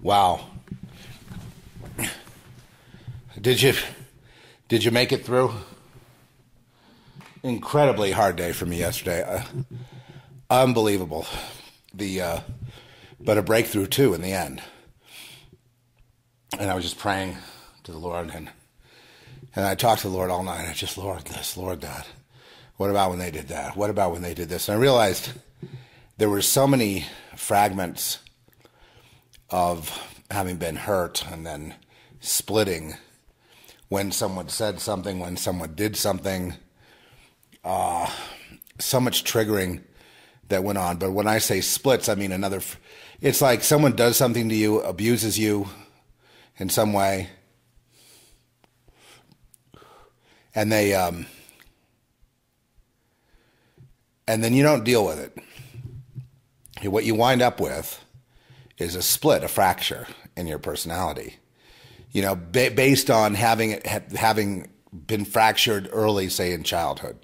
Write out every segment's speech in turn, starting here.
Wow. Did you did you make it through? Incredibly hard day for me yesterday. Uh, unbelievable. The uh, but a breakthrough too in the end. And I was just praying to the Lord and and I talked to the Lord all night. I just Lord this, Lord that. What about when they did that? What about when they did this? And I realized there were so many fragments of having been hurt and then splitting when someone said something, when someone did something. Uh, so much triggering that went on. But when I say splits, I mean another. It's like someone does something to you, abuses you in some way, and they, um, and then you don't deal with it. What you wind up with is a split, a fracture in your personality. You know, ba- based on having ha- having been fractured early, say in childhood.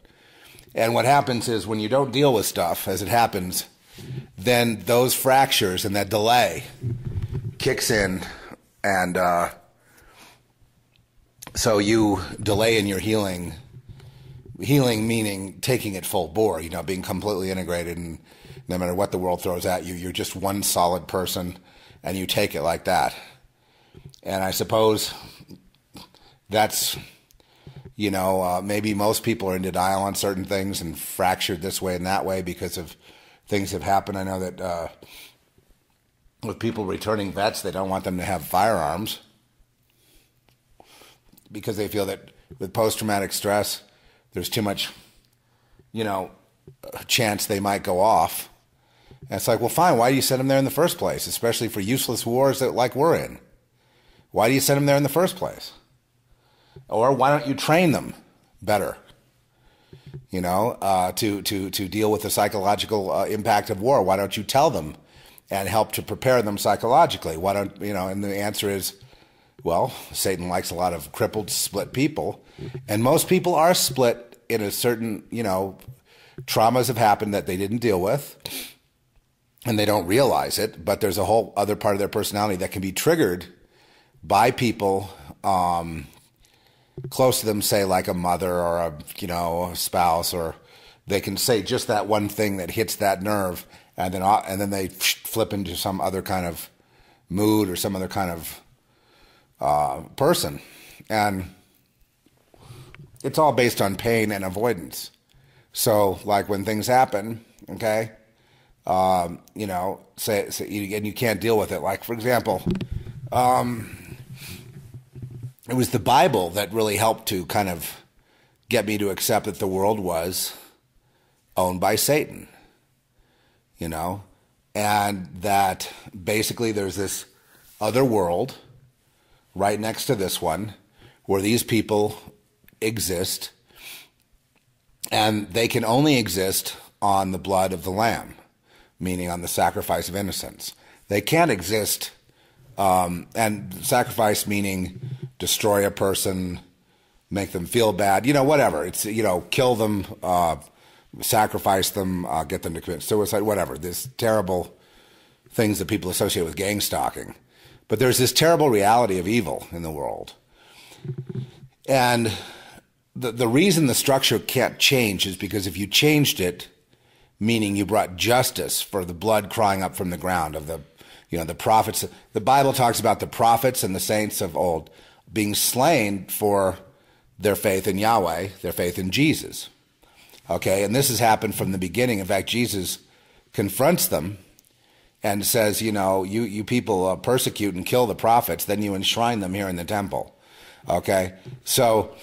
And what happens is when you don't deal with stuff as it happens, then those fractures and that delay kicks in, and uh, so you delay in your healing. Healing meaning taking it full bore, you know, being completely integrated and no matter what the world throws at you, you're just one solid person and you take it like that. And I suppose that's, you know, uh, maybe most people are in denial on certain things and fractured this way and that way because of things have happened. I know that uh, with people returning vets, they don't want them to have firearms because they feel that with post traumatic stress, there's too much, you know, chance they might go off. And it's like, well, fine. Why do you send them there in the first place, especially for useless wars that like we're in? Why do you send them there in the first place? Or why don't you train them better? You know, uh, to to to deal with the psychological uh, impact of war. Why don't you tell them and help to prepare them psychologically? Why don't you know? And the answer is, well, Satan likes a lot of crippled, split people, and most people are split in a certain you know traumas have happened that they didn't deal with and they don't realize it, but there's a whole other part of their personality that can be triggered by people um, close to them, say like a mother or a you know a spouse, or they can say just that one thing that hits that nerve, and then uh, and then they flip into some other kind of mood or some other kind of uh, person, and it's all based on pain and avoidance. So, like when things happen, okay um, you know, say, say you, and you can't deal with it. Like, for example, um, it was the Bible that really helped to kind of get me to accept that the world was owned by Satan, you know, and that basically there's this other world right next to this one where these people exist and they can only exist on the blood of the Lamb meaning on the sacrifice of innocence. They can't exist, um, and sacrifice meaning destroy a person, make them feel bad, you know, whatever. It's, you know, kill them, uh, sacrifice them, uh, get them to commit suicide, whatever. There's terrible things that people associate with gang stalking. But there's this terrible reality of evil in the world. And the, the reason the structure can't change is because if you changed it, meaning you brought justice for the blood crying up from the ground of the you know the prophets. The bible talks about the prophets and the saints of old being slain for their faith in yahweh their faith in jesus. Okay? And this has happened from the beginning. In fact jesus confronts them and says you know you, you people uh, persecute and kill the prophets then you enshrine them here in the temple. Okay? So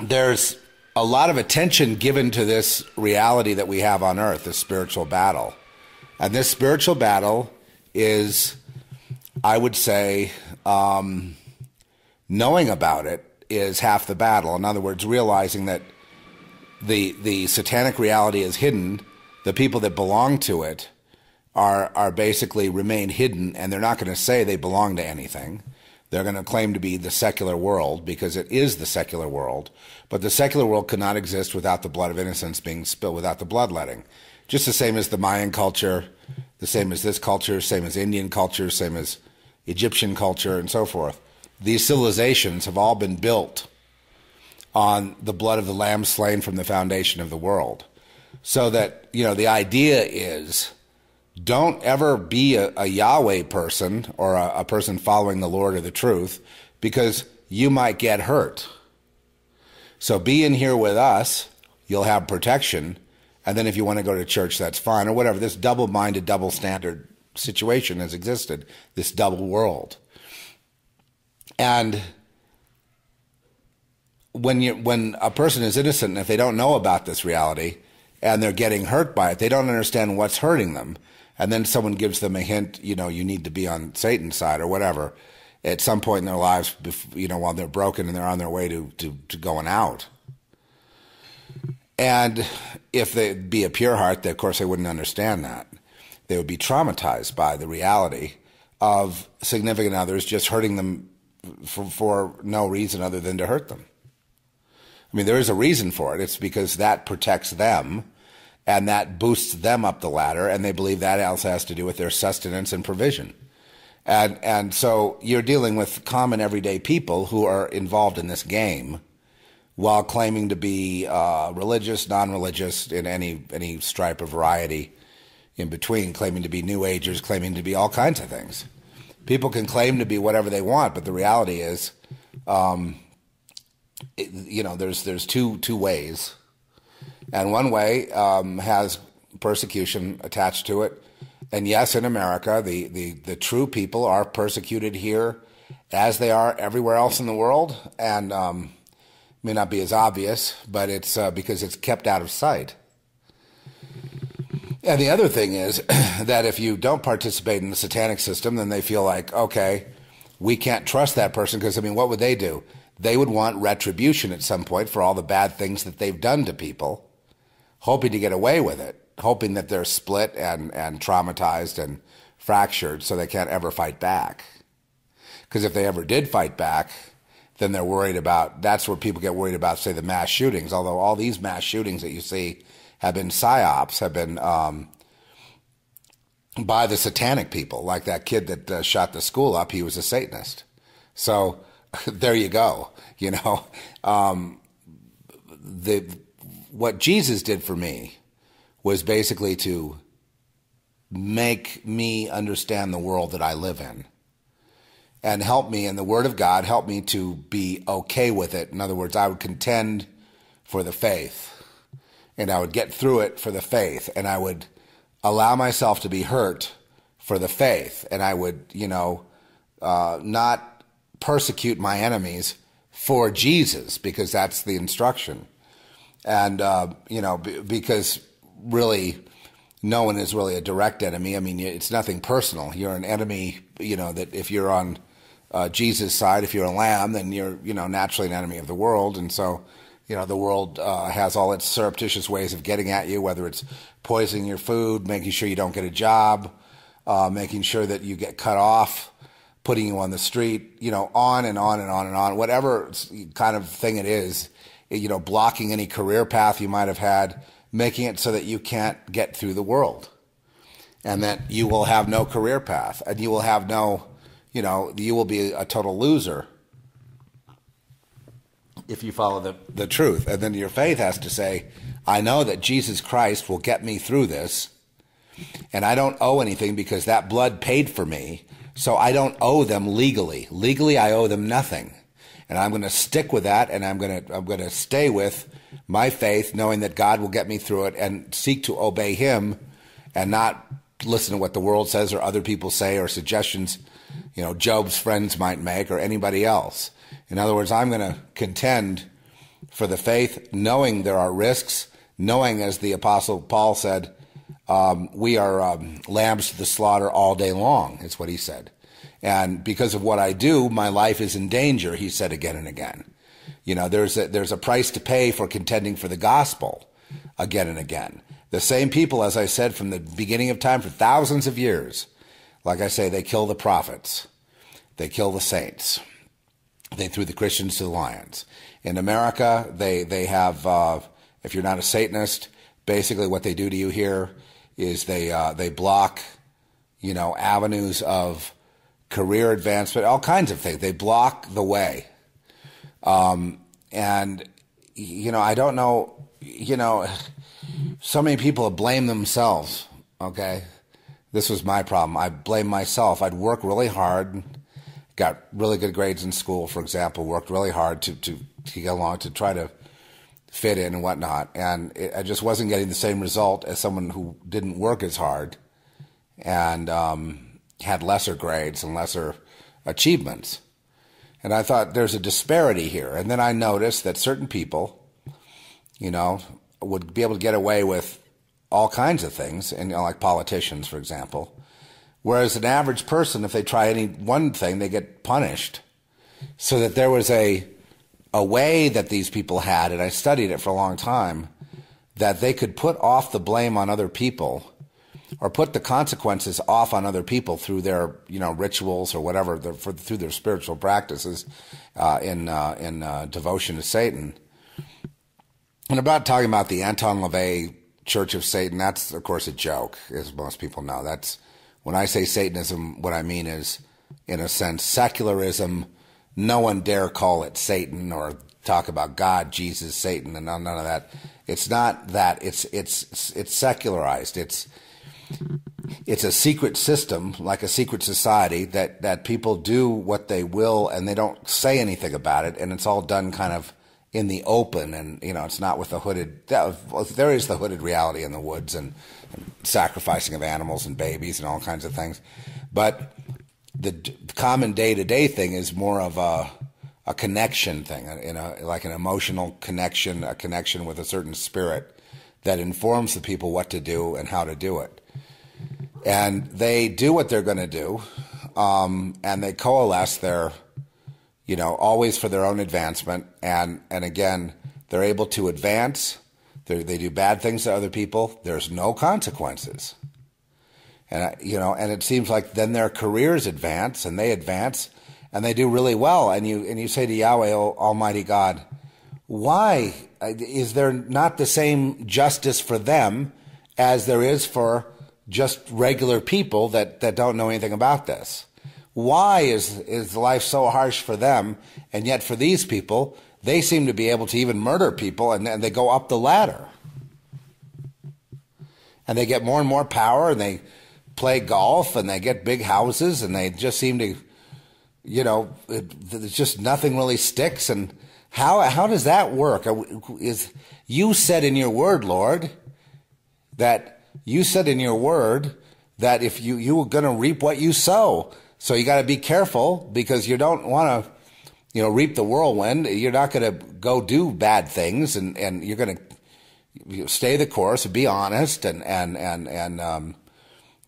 there's a lot of attention given to this reality that we have on earth, this spiritual battle. And this spiritual battle is, I would say, um, knowing about it is half the battle. In other words, realizing that the the satanic reality is hidden, the people that belong to it are are basically remain hidden, and they're not going to say they belong to anything. They're going to claim to be the secular world because it is the secular world. But the secular world could not exist without the blood of innocence being spilled, without the bloodletting. Just the same as the Mayan culture, the same as this culture, same as Indian culture, same as Egyptian culture, and so forth. These civilizations have all been built on the blood of the lamb slain from the foundation of the world. So that, you know, the idea is don't ever be a, a Yahweh person or a, a person following the Lord or the truth because you might get hurt. So be in here with us, you'll have protection. And then if you want to go to church, that's fine, or whatever. This double minded, double standard situation has existed, this double world. And when you when a person is innocent and if they don't know about this reality and they're getting hurt by it, they don't understand what's hurting them. And then someone gives them a hint, you know, you need to be on Satan's side or whatever at some point in their lives, you know, while they're broken and they're on their way to, to, to going out. And if they be a pure heart, they, of course, they wouldn't understand that. They would be traumatized by the reality of significant others just hurting them for, for no reason other than to hurt them. I mean, there is a reason for it. It's because that protects them and that boosts them up the ladder, and they believe that also has to do with their sustenance and provision. And, and so you're dealing with common everyday people who are involved in this game while claiming to be uh, religious, non religious, in any, any stripe or variety in between, claiming to be New Agers, claiming to be all kinds of things. People can claim to be whatever they want, but the reality is, um, it, you know, there's, there's two, two ways. And one way um, has persecution attached to it and yes, in America, the, the, the true people are persecuted here as they are everywhere else in the world. And um, may not be as obvious, but it's uh, because it's kept out of sight. And the other thing is that if you don't participate in the satanic system, then they feel like, okay, we can't trust that person because, I mean, what would they do? They would want retribution at some point for all the bad things that they've done to people, hoping to get away with it hoping that they're split and, and traumatized and fractured so they can't ever fight back. Because if they ever did fight back, then they're worried about that's where people get worried about, say, the mass shootings. Although all these mass shootings that you see have been psyops, have been um, by the satanic people, like that kid that uh, shot the school up. He was a Satanist. So there you go. You know, um, the what Jesus did for me was basically to make me understand the world that I live in and help me in the Word of God, help me to be okay with it. In other words, I would contend for the faith and I would get through it for the faith and I would allow myself to be hurt for the faith and I would, you know, uh, not persecute my enemies for Jesus because that's the instruction. And, uh, you know, because really no one is really a direct enemy. I mean, it's nothing personal. You're an enemy, you know, that if you're on uh, Jesus' side, if you're a lamb, then you're, you know, naturally an enemy of the world. And so, you know, the world uh, has all its surreptitious ways of getting at you, whether it's poisoning your food, making sure you don't get a job, uh, making sure that you get cut off, putting you on the street, you know, on and on and on and on, whatever kind of thing it is, you know, blocking any career path you might have had making it so that you can't get through the world and that you will have no career path and you will have no, you know, you will be a total loser if you follow the, the truth. And then your faith has to say, I know that Jesus Christ will get me through this and I don't owe anything because that blood paid for me. So I don't owe them legally. Legally, I owe them nothing. And I'm going to stick with that and I'm going to, I'm going to stay with my faith, knowing that God will get me through it and seek to obey Him and not listen to what the world says or other people say or suggestions, you know, Job's friends might make or anybody else. In other words, I'm going to contend for the faith, knowing there are risks, knowing, as the Apostle Paul said, um, we are um, lambs to the slaughter all day long, is what he said. And because of what I do, my life is in danger, he said again and again. You know, there's a, there's a price to pay for contending for the gospel again and again. The same people, as I said, from the beginning of time for thousands of years, like I say, they kill the prophets, they kill the saints, they threw the Christians to the lions. In America, they, they have, uh, if you're not a Satanist, basically what they do to you here is they, uh, they block, you know, avenues of career advancement, all kinds of things. They block the way. Um, and, you know, I don't know, you know, so many people blame themselves, okay? This was my problem. I blame myself. I'd work really hard, got really good grades in school, for example, worked really hard to, to, to get along, to try to fit in and whatnot. And it, I just wasn't getting the same result as someone who didn't work as hard and um, had lesser grades and lesser achievements. And I thought there's a disparity here. And then I noticed that certain people, you know, would be able to get away with all kinds of things, and you know, like politicians, for example. Whereas an average person, if they try any one thing, they get punished. So that there was a a way that these people had, and I studied it for a long time, that they could put off the blame on other people or put the consequences off on other people through their you know rituals or whatever their, for, through their spiritual practices uh, in uh, in uh, devotion to Satan. And about talking about the Anton LaVey Church of Satan, that's of course a joke, as most people know. That's when I say Satanism, what I mean is, in a sense, secularism. No one dare call it Satan or talk about God, Jesus, Satan, and none of that. It's not that. It's it's it's secularized. It's it's a secret system, like a secret society, that, that people do what they will and they don't say anything about it, and it's all done kind of in the open, and you know, it's not with the hooded. There is the hooded reality in the woods and, and sacrificing of animals and babies and all kinds of things, but the common day to day thing is more of a a connection thing, you know, like an emotional connection, a connection with a certain spirit that informs the people what to do and how to do it and they do what they're going to do, um, and they coalesce their, you know, always for their own advancement, and and again, they're able to advance. They they do bad things to other people. There's no consequences, and you know, and it seems like then their careers advance, and they advance, and they do really well, and you and you say to Yahweh, oh, Almighty God, why is there not the same justice for them as there is for just regular people that, that don't know anything about this. Why is, is life so harsh for them? And yet for these people, they seem to be able to even murder people and, and they go up the ladder. And they get more and more power and they play golf and they get big houses and they just seem to, you know, it, it's just nothing really sticks. And how, how does that work? Is, you said in your word, Lord, that you said in your word that if you you were going to reap what you sow, so you got to be careful because you don't want to, you know, reap the whirlwind. You're not going to go do bad things, and and you're going to stay the course, be honest, and and and and um,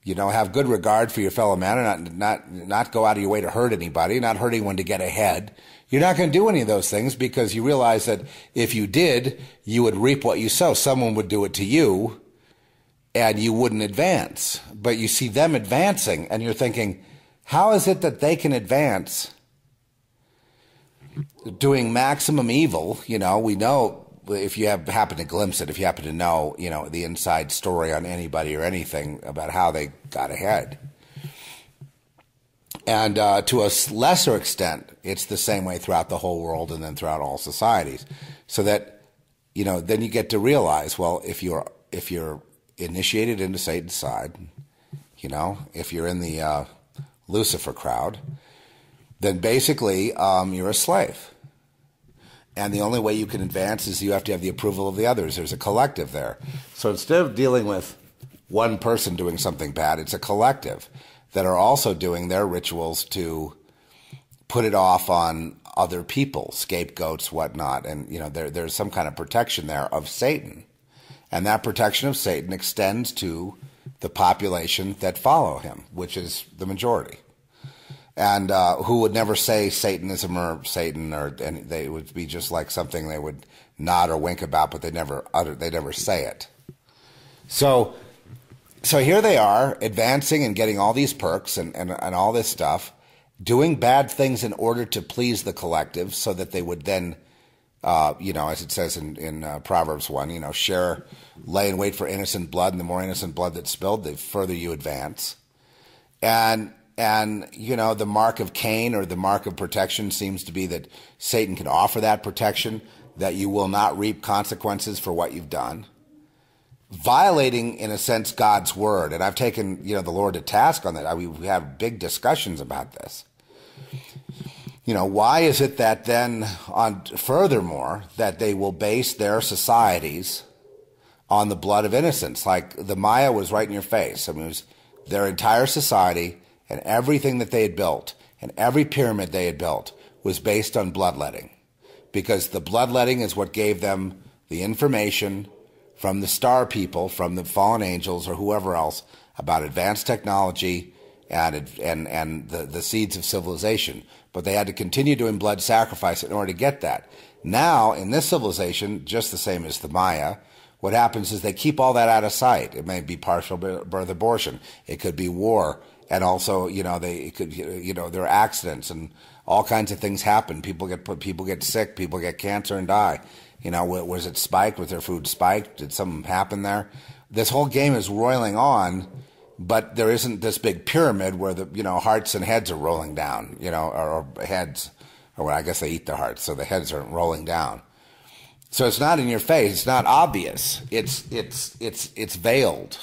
you know, have good regard for your fellow man, and not not not go out of your way to hurt anybody, not hurt anyone to get ahead. You're not going to do any of those things because you realize that if you did, you would reap what you sow. Someone would do it to you, and you wouldn't advance. But you see them advancing, and you're thinking, how is it that they can advance doing maximum evil? You know, we know if you have happen to glimpse it, if you happen to know, you know, the inside story on anybody or anything about how they got ahead. And uh, to a lesser extent, it's the same way throughout the whole world and then throughout all societies. So that, you know, then you get to realize, well, if you're if you're initiated into Satan's side, you know, if you're in the uh, Lucifer crowd, then basically um, you're a slave. And the only way you can advance is you have to have the approval of the others. There's a collective there. So instead of dealing with one person doing something bad, it's a collective that are also doing their rituals to put it off on other people, scapegoats, whatnot. And, you know, there, there's some kind of protection there of Satan. And that protection of Satan extends to the population that follow him, which is the majority. And uh, who would never say Satanism or Satan, or and they would be just like something they would nod or wink about, but they never utter, they never say it. So, so here they are advancing and getting all these perks and, and, and all this stuff, doing bad things in order to please the collective, so that they would then uh, you know, as it says in, in uh, Proverbs 1, you know, share, lay in wait for innocent blood, and the more innocent blood that's spilled, the further you advance. And and you know the mark of Cain or the mark of protection seems to be that Satan can offer that protection that you will not reap consequences for what you've done. Violating in a sense God's word and I've taken you know the Lord to task on that. I, we have big discussions about this you know why is it that then on furthermore that they will base their societies on the blood of innocents? Like the Maya was right in your face. I mean it was their entire society and everything that they had built and every pyramid they had built was based on bloodletting. Because the bloodletting is what gave them the information from the star people, from the fallen angels or whoever else about advanced technology and and and the, the seeds of civilization. But they had to continue doing blood sacrifice in order to get that. Now, in this civilization, just the same as the Maya, what happens is they keep all that out of sight. It may be partial birth abortion. It could be war and also you know they could you know there are accidents and all kinds of things happen. People get put, people get sick, people get cancer and die. You know, was it spiked? Was their food spiked? Did something happen there? This whole game is roiling on, but there isn't this big pyramid where the you know hearts and heads are rolling down. You know, or, or heads, or well, I guess they eat the hearts, so the heads aren't rolling down. So it's not in your face. It's not obvious. It's it's it's it's veiled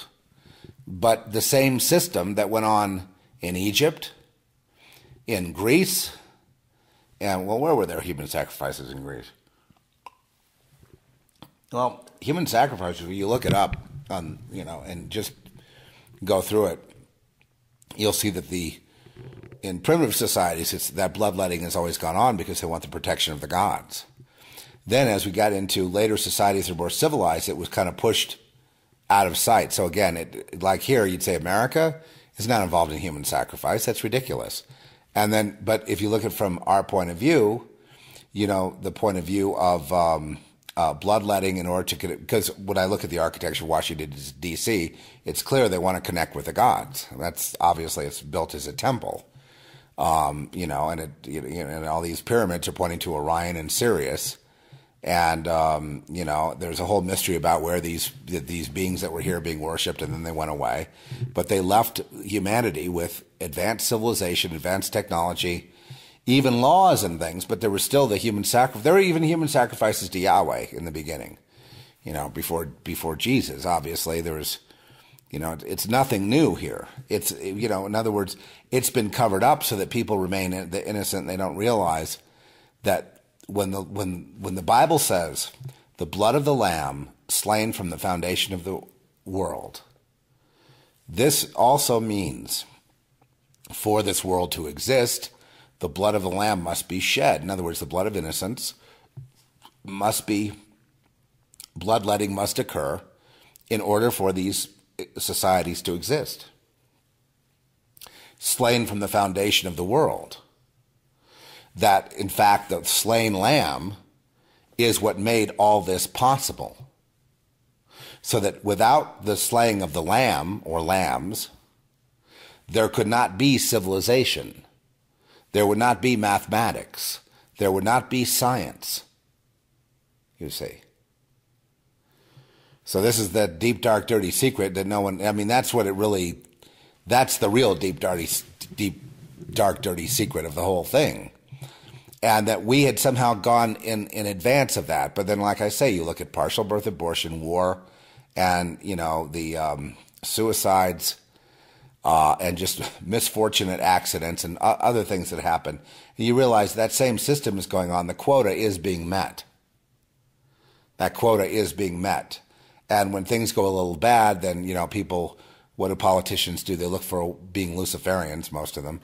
but the same system that went on in Egypt, in Greece, and well, where were there human sacrifices in Greece? Well, human sacrifices, you look it up on, you know, and just go through it, you'll see that the in primitive societies, it's that bloodletting has always gone on because they want the protection of the gods. Then, as we got into later societies that were more civilized, it was kind of pushed out of sight. So again, it, like here, you'd say America is not involved in human sacrifice. That's ridiculous. And then, but if you look at from our point of view, you know, the point of view of um, uh, bloodletting in order to, because when I look at the architecture of Washington D.C., it's clear they want to connect with the gods. That's obviously it's built as a temple, um, you know, and it, you know, and all these pyramids are pointing to Orion and Sirius and um, you know there's a whole mystery about where these these beings that were here being worshipped and then they went away but they left humanity with advanced civilization advanced technology even laws and things but there was still the human sacrifice there were even human sacrifices to Yahweh in the beginning you know before before Jesus. Obviously there was you know it's nothing new here. It's you know in other words it's been covered up so that people remain the innocent they don't realize that when the when when the Bible says the blood of the lamb slain from the foundation of the world, this also means for this world to exist, the blood of the lamb must be shed. In other words, the blood of innocence must be bloodletting must occur in order for these societies to exist. Slain from the foundation of the world that in fact the slain lamb is what made all this possible. So that without the slaying of the lamb or lambs, there could not be civilization. There would not be mathematics. There would not be science. You see. So this is the deep, dark, dirty secret that no one, I mean, that's what it really, that's the real deep, dirty, deep, dark, dirty secret of the whole thing and that we had somehow gone in, in advance of that. But then, like I say, you look at partial birth abortion, war, and you know the um, suicides, uh, and just misfortunate accidents and other things that happen. And you realize that same system is going on. The quota is being met. That quota is being met. And when things go a little bad, then you know people. What do politicians do? They look for being Luciferians, most of them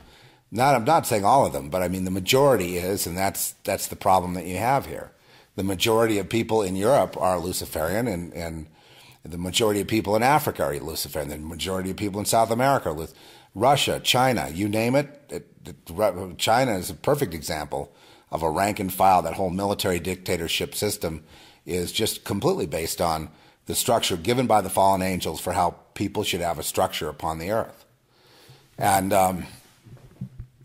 not, I'm not saying all of them, but I mean the majority is, and that's that's the problem that you have here. The majority of people in Europe are Luciferian, and and the majority of people in Africa are Luciferian. The majority of people in South America, with Russia, China, you name it, it, China is a perfect example of a rank and file. That whole military dictatorship system is just completely based on the structure given by the fallen angels for how people should have a structure upon the earth. And um,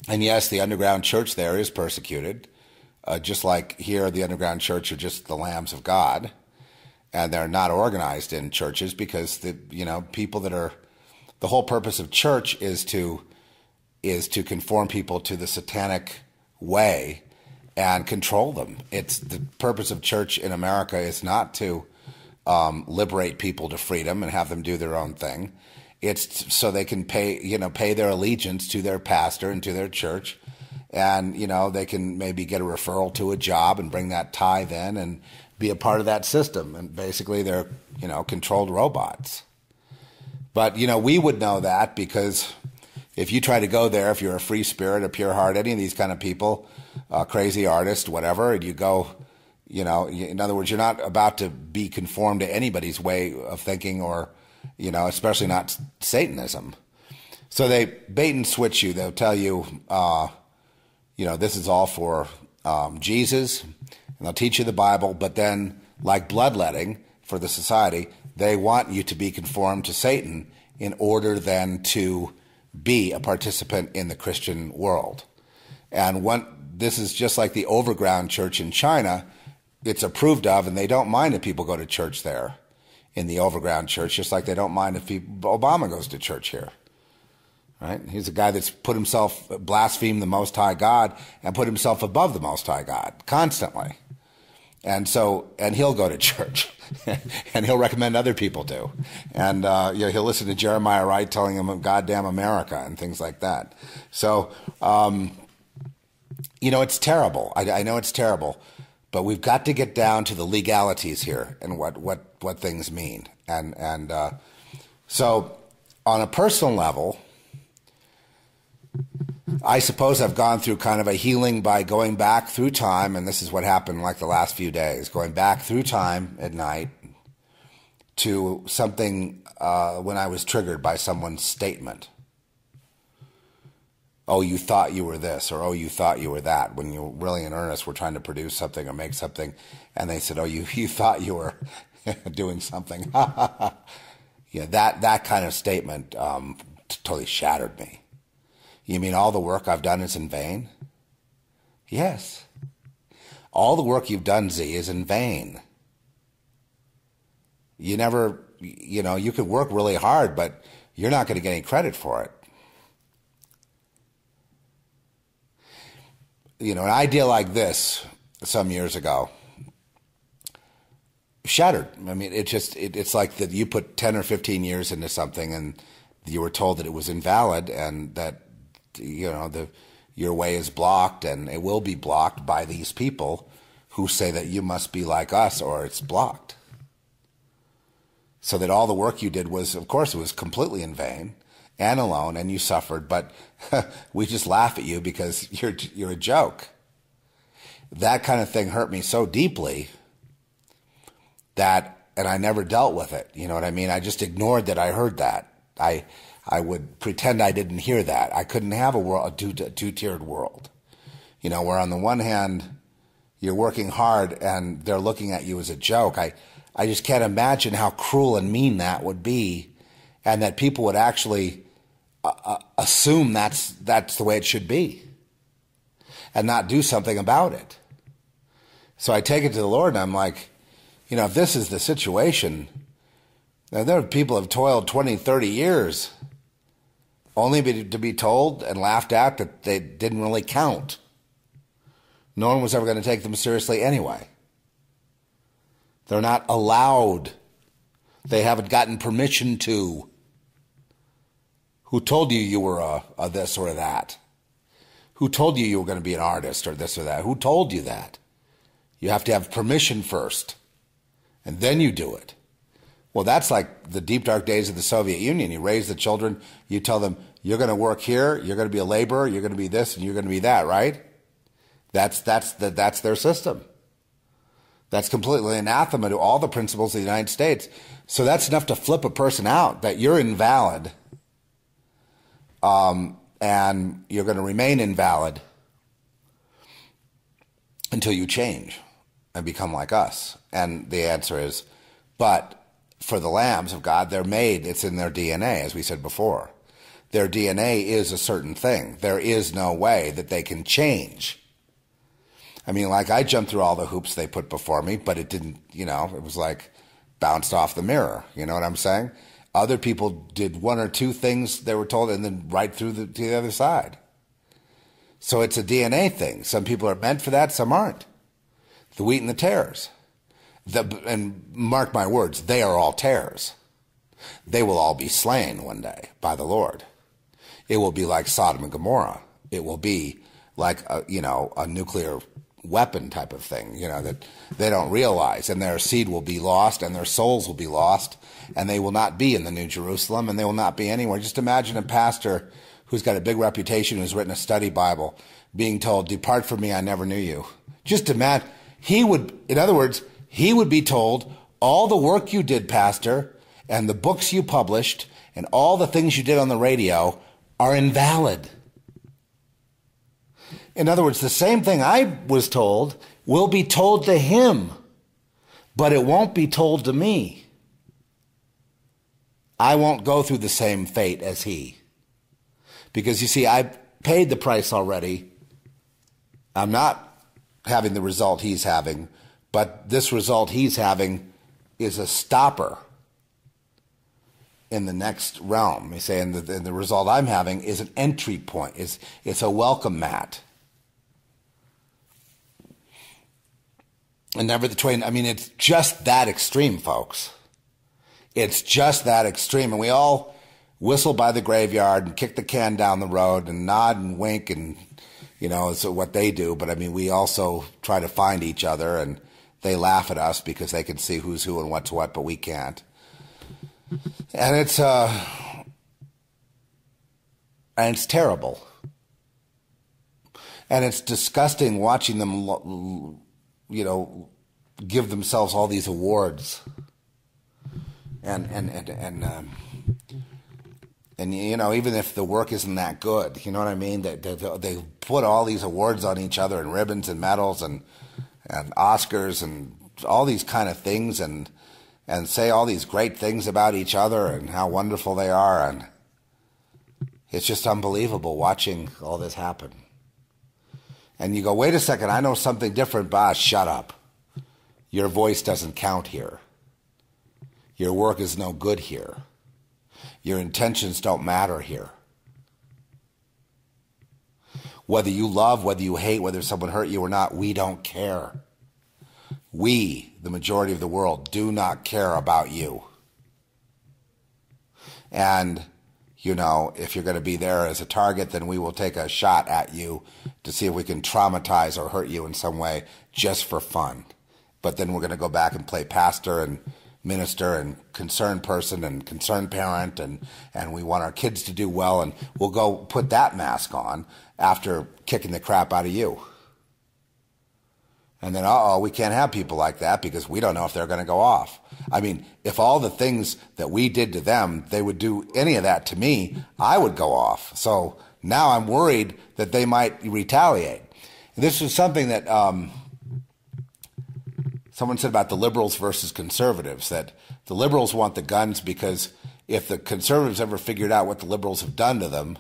and yes, the underground church there is persecuted, uh, just like here, the underground church are just the lambs of God, and they're not organized in churches because the you know people that are the whole purpose of church is to is to conform people to the satanic way and control them. It's the purpose of church in America is not to um, liberate people to freedom and have them do their own thing. It's so they can pay, you know, pay their allegiance to their pastor and to their church, and you know they can maybe get a referral to a job and bring that tithe in and be a part of that system. And basically, they're you know controlled robots. But you know, we would know that because if you try to go there, if you're a free spirit, a pure heart, any of these kind of people, uh, crazy artist, whatever, and you go, you know, in other words, you're not about to be conformed to anybody's way of thinking or, you know, especially not Satanism. So they bait and switch you. They'll tell you, uh, you know, this is all for um, Jesus, and they'll teach you the Bible, but then, like bloodletting for the society, they want you to be conformed to Satan in order then to be a participant in the Christian world. And one, this is just like the overground church in China. It's approved of, and they don't mind if people go to church there in the overground church, just like they don't mind if people, Obama goes to church here. Right? He's a guy that's put himself, blasphemed the Most High God and put himself above the Most High God constantly. And so, and he'll go to church. and he'll recommend other people to. And uh, you know, he'll listen to Jeremiah Wright telling him of "Goddamn America" and things like that. So, um, you know, it's terrible. I, I know it's terrible, but we've got to get down to the legalities here and what what what things mean. And and uh, so, on a personal level. I suppose I've gone through kind of a healing by going back through time, and this is what happened like the last few days, going back through time at night to something uh, when I was triggered by someone's statement. Oh, you thought you were this, or oh, you thought you were that. When you really in earnest were trying to produce something or make something, and they said, "Oh, you you thought you were doing something." yeah, that that kind of statement um, totally shattered me. You mean all the work I've done is in vain? Yes. All the work you've done, Z, is in vain. You never, you know, you could work really hard, but you're not going to get any credit for it. You know, an idea like this some years ago shattered. I mean, it just, it, it's like that you put 10 or 15 years into something and you were told that it was invalid and that you know the your way is blocked and it will be blocked by these people who say that you must be like us or it's blocked. So that all the work you did was, of course, it was completely in vain and alone, and you suffered. But we just laugh at you because you're you're a joke. That kind of thing hurt me so deeply that, and I never dealt with it. You know what I mean? I just ignored that I heard that. I I would pretend I didn't hear that. I couldn't have a world, a two, tiered world. You know, where on the one hand, you're working hard and they're looking at you as a joke. I, I just can't imagine how cruel and mean that would be, and that people would actually uh, uh assume that's that's the way it should be, and not do something about it. So I take it to the Lord, and I'm like, you know, if this is the situation, now there are people have toiled 20, 30 years only to be told and laughed at that they didn't really count. No one was ever going to take them seriously anyway. They're not allowed. They haven't gotten permission to. Who told you you were a, a this or a that? Who told you you were going to be an artist or this or that? Who told you that? You have to have permission first, and then you do it. Well, that's like the deep dark days of the Soviet Union. You raise the children, you tell them, you're going to work here, you're going to be a laborer, you're going to be this, and you're going to be that, right? That's, that's, the, that's their system. That's completely anathema to all the principles of the United States. So that's enough to flip a person out that you're invalid um, and you're going to remain invalid until you change and become like us. And the answer is, but for the lambs of God, they're made, it's in their DNA, as we said before. Their DNA is a certain thing. There is no way that they can change. I mean, like I jumped through all the hoops they put before me, but it didn't, you know, it was like bounced off the mirror. You know what I'm saying? Other people did one or two things they were told and then right through the, to the other side. So it's a DNA thing. Some people are meant for that, some aren't. The wheat and the tares. The, and mark my words, they are all tares. They will all be slain one day by the Lord. It will be like Sodom and Gomorrah. It will be like a, you know a nuclear weapon type of thing. You know that they don't realize, and their seed will be lost, and their souls will be lost, and they will not be in the New Jerusalem, and they will not be anywhere. Just imagine a pastor who's got a big reputation, who's written a study Bible, being told, "Depart from me, I never knew you." Just imagine he would, in other words, he would be told, "All the work you did, pastor." and the books you published and all the things you did on the radio are invalid. In other words, the same thing I was told will be told to him, but it won't be told to me. I won't go through the same fate as he. Because you see, I paid the price already. I'm not having the result he's having, but this result he's having is a stopper in the next realm. You say, and the, result I'm having is an entry point. It's, it's a welcome mat. And never the twain. I mean, it's just that extreme, folks. It's just that extreme. And we all whistle by the graveyard and kick the can down the road and nod and wink and, you know, it's what they do. But I mean, we also try to find each other and they laugh at us because they can see who's who and what's what, but we can't and it's uh, and it's terrible, and it's disgusting watching them, you know, give themselves all these awards, and and and and. Um, and you know, even if the work isn't that good, you know what I mean? They, they, they put all these awards on each other and ribbons and medals and and Oscars and all these kind of things, and and say all these great things about each other and how wonderful they are. And it's just unbelievable watching all this happen. And you go, wait a second, I know something different. Bah, shut up. Your voice doesn't count here. Your work is no good here. Your intentions don't matter here. Whether you love, whether you hate, whether someone hurt you or not, we don't care. We, the majority of the world, do not care about you. And, you know, if you're going to be there as a target, then we will take a shot at you to see if we can traumatize or hurt you in some way just for fun. But then we're going to go back and play pastor and minister and concerned person and concerned parent and, and we want our kids to do well and we'll go put that mask on after kicking the crap out of you. And then, uh-oh, we can't have people like that because we don't know if they're going to go off. I mean, if all the things that we did to them, they would do any of that to me, I would go off. So now I'm worried that they might retaliate. This is something that um, someone said about the liberals versus conservatives that the liberals want the guns because if the conservatives ever figured out what the liberals have done to them,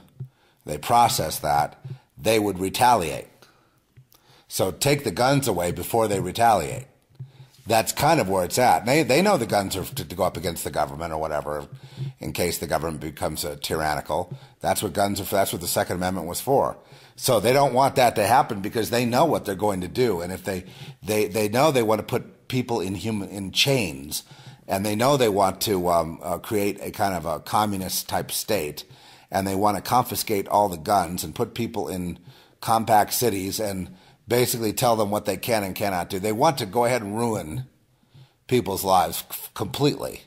they process that, they would retaliate. So take the guns away before they retaliate. That's kind of where it's at. They they know the guns are to, to go up against the government or whatever, in case the government becomes tyrannical. That's what guns are for. That's what the Second Amendment was for. So they don't want that to happen because they know what they're going to do, and if they they they know they want to put people in human in chains, and they know they want to um, uh, create a kind of a communist type state, and they want to confiscate all the guns and put people in compact cities and basically tell them what they can and cannot do. They want to go ahead and ruin people's lives completely.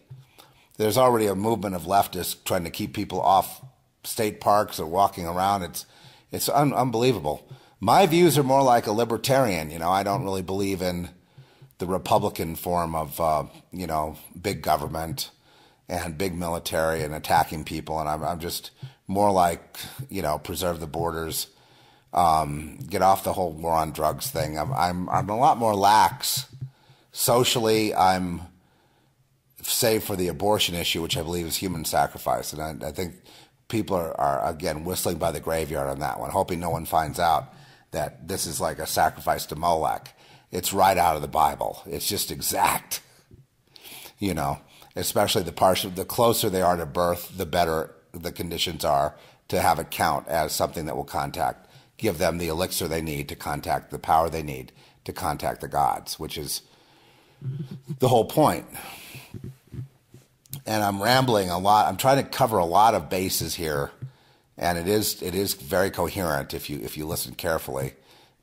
There's already a movement of leftists trying to keep people off state parks or walking around. It's it's un- unbelievable. My views are more like a libertarian. You know, I don't really believe in the Republican form of uh, you know big government and big military and attacking people. And I'm I'm just more like you know preserve the borders um, get off the whole war on drugs thing. I'm, I'm, I'm a lot more lax socially. I'm save for the abortion issue, which I believe is human sacrifice, and I, I think people are, are again whistling by the graveyard on that one, hoping no one finds out that this is like a sacrifice to Molech. It's right out of the Bible. It's just exact, you know. especially the partial. The closer they are to birth, the better the conditions are to have it count as something that will contact, give them the elixir they need to contact the power they need to contact the gods, which is the whole point. And I'm rambling a lot. I'm trying to cover a lot of bases here, and it is it is very coherent if you if you listen carefully,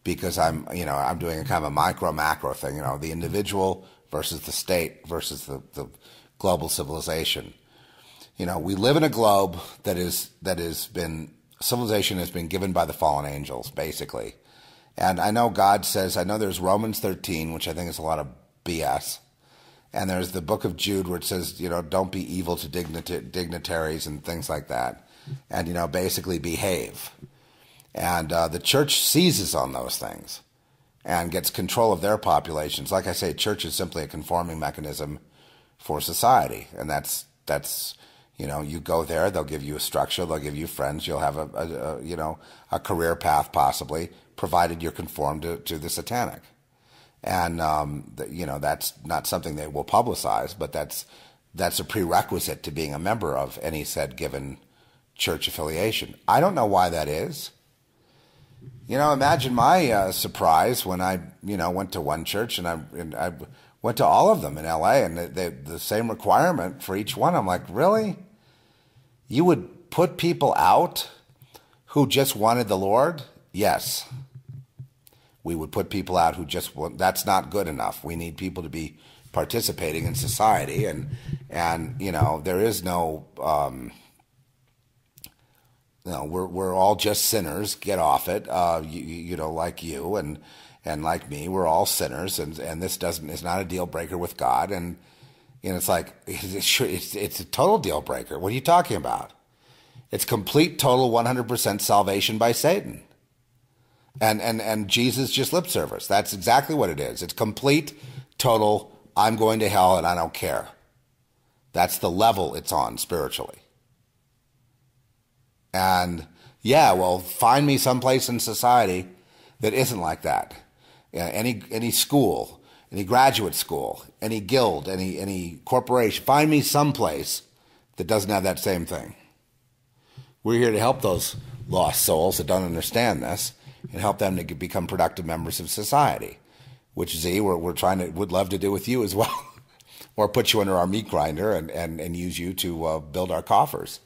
because I'm you know I'm doing a kind of a micro macro thing. You know, the individual versus the state versus the, the global civilization. You know, we live in a globe that is that has been civilization has been given by the fallen angels, basically. And I know God says, I know there's Romans 13, which I think is a lot of BS. And there's the book of Jude where it says, you know, don't be evil to dignita- dignitaries and things like that. And, you know, basically behave. And uh, the church seizes on those things and gets control of their populations. Like I say, church is simply a conforming mechanism for society. And that's, that's, you know, you go there, they'll give you a structure, they'll give you friends, you'll have a, a, a you know, a career path possibly, provided you're conformed to, to the satanic and um, you know that's not something they will publicize, but that's that's a prerequisite to being a member of any said given church affiliation. I don't know why that is. You know, imagine my uh, surprise when I you know went to one church and I and I went to all of them in L.A. and they, the same requirement for each one. I'm like, really? You would put people out who just wanted the Lord? Yes we would put people out who just that's not good enough. We need people to be participating in society, and and you know there is no. Um, you know, we're we're all just sinners. Get off it. Uh, you, you know, like you and and like me, we're all sinners, and and this doesn't is not a deal breaker with God. And and it's like it's, it's it's a total deal breaker. What are you talking about? It's complete, total, one hundred percent salvation by Satan. And, and, and Jesus just lip service. That's exactly what it is. It's complete, total, I'm going to hell and I don't care. That's the level it's on spiritually. And yeah, well, find me someplace in society that isn't like that. Yeah, any, any school, any graduate school, any guild, any, any corporation, find me someplace that doesn't have that same thing. We're here to help those lost souls that don't understand this and help them to become productive members of society, which Z we're, we're trying to would love to do with you as well, or put you under our meat grinder and and, and use you to uh, build our coffers.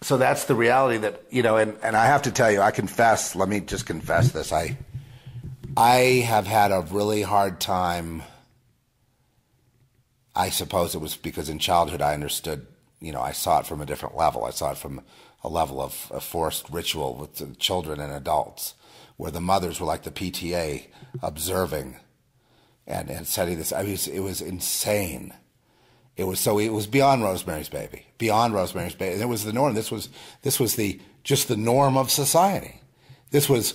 So that's the reality that you know, and, and I have to tell you, I confess. Let me just confess this. I I have had a really hard time. I suppose it was because in childhood I understood, you know, I saw it from a different level. I saw it from a level of, of forced ritual with the children and adults, where the mothers were like the PTA observing and, and setting this. I mean, it was insane. It was so it was beyond Rosemary's Baby, beyond Rosemary's Baby. And it was the norm. This was this was the just the norm of society. This was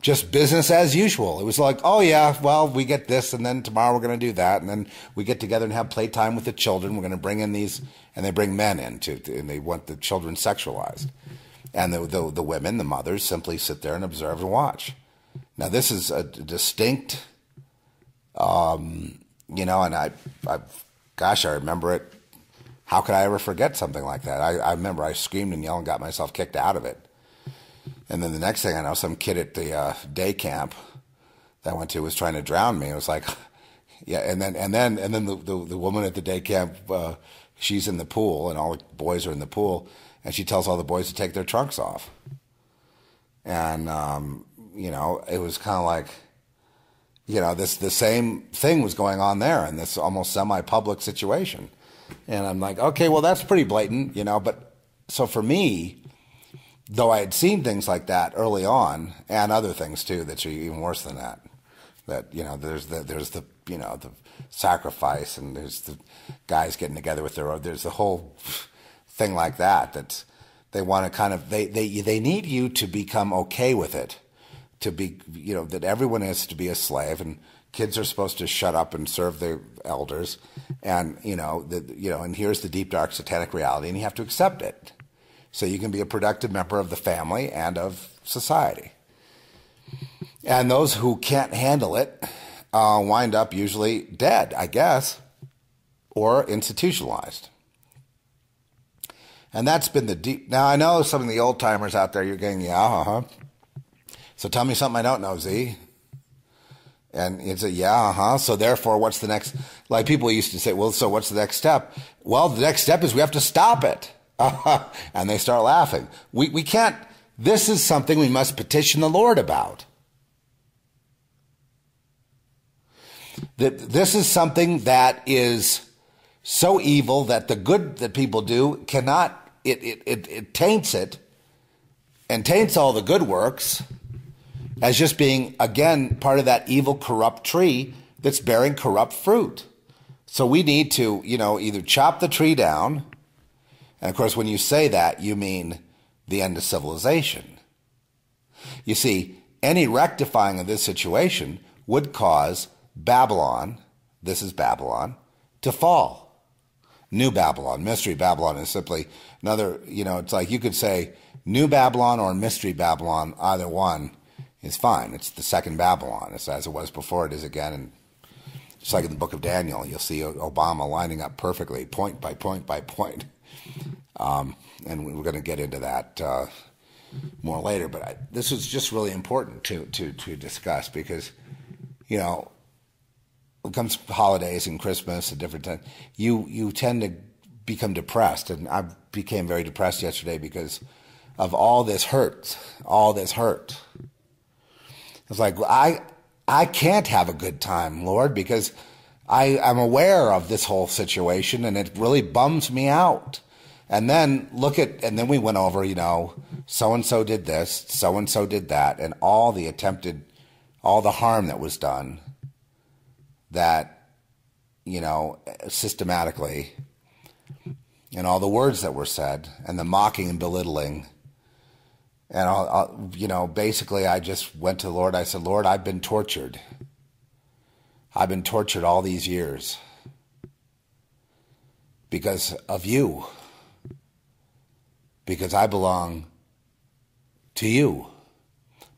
just business as usual. It was like, oh yeah, well we get this, and then tomorrow we're going to do that, and then we get together and have playtime with the children. We're going to bring in these and they bring men in to, and they want the children sexualized. And the, the, the women, the mothers, simply sit there and observe and watch. Now, this is a distinct, um, you know, and I, I, gosh, I remember it. How could I ever forget something like that? I, I remember I screamed and yelled and got myself kicked out of it. And then the next thing I know, some kid at the uh, day camp that I went to was trying to drown me. It was like, yeah, and then and then and then the the, the woman at the day camp uh, she's in the pool and all the boys are in the pool and she tells all the boys to take their trunks off and um, you know it was kind of like you know this the same thing was going on there in this almost semi-public situation and i'm like okay well that's pretty blatant you know but so for me though i had seen things like that early on and other things too that are even worse than that that you know there's the there's the you know the sacrifice and there's the guys getting together with their there's the whole thing like that that they want to kind of they they they need you to become okay with it to be you know that everyone is to be a slave and kids are supposed to shut up and serve their elders and you know the, you know and here's the deep dark satanic reality and you have to accept it so you can be a productive member of the family and of society and those who can't handle it uh, wind up usually dead, I guess, or institutionalized. And that's been the deep. Now, I know some of the old timers out there, you're going, yeah, uh huh. So tell me something I don't know, Z. And it's a yeah, uh huh. So therefore, what's the next? Like people used to say, well, so what's the next step? Well, the next step is we have to stop it. and they start laughing. We, we can't, this is something we must petition the Lord about. That this is something that is so evil that the good that people do cannot, it, it, it, it taints it and taints all the good works as just being, again, part of that evil, corrupt tree that's bearing corrupt fruit. So we need to, you know, either chop the tree down, and of course, when you say that, you mean the end of civilization. You see, any rectifying of this situation would cause Babylon, this is Babylon, to fall. New Babylon, Mystery Babylon is simply another, you know, it's like you could say New Babylon or Mystery Babylon, either one is fine. It's the second Babylon. It's as it was before, it is again. And just like in the book of Daniel, you'll see Obama lining up perfectly, point by point by point. Um, and we're going to get into that uh, more later. But I, this was just really important to, to, to discuss because, you know, when it comes holidays and Christmas and different times, you, you tend to become depressed. And I became very depressed yesterday because of all this hurt, all this hurt. It's like I I can't have a good time, Lord, because I am aware of this whole situation and it really bums me out. And then look at and then we went over, you know, so and so did this, so and so did that, and all the attempted all the harm that was done that, you know, systematically and all the words that were said and the mocking and belittling and I'll, I'll, you know, basically, I just went to the Lord. I said, Lord, I've been tortured. I've been tortured all these years because of you, because I belong to you,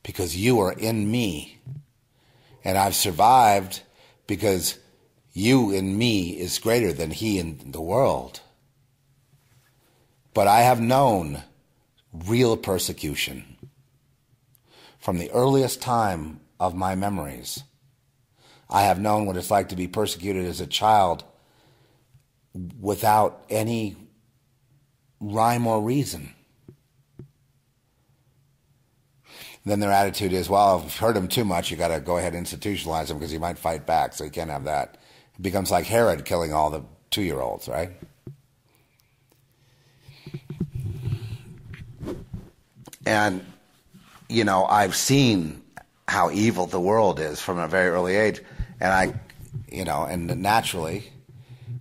because you are in me. And I've survived because you in me is greater than he in the world. But I have known real persecution. From the earliest time of my memories, I have known what it's like to be persecuted as a child without any rhyme or reason. Then their attitude is, well, if you've hurt him too much, you got to go ahead and institutionalize him because he might fight back, so you can't have that. It becomes like Herod killing all the two year olds, right? And, you know, I've seen how evil the world is from a very early age. And I, you know, and naturally,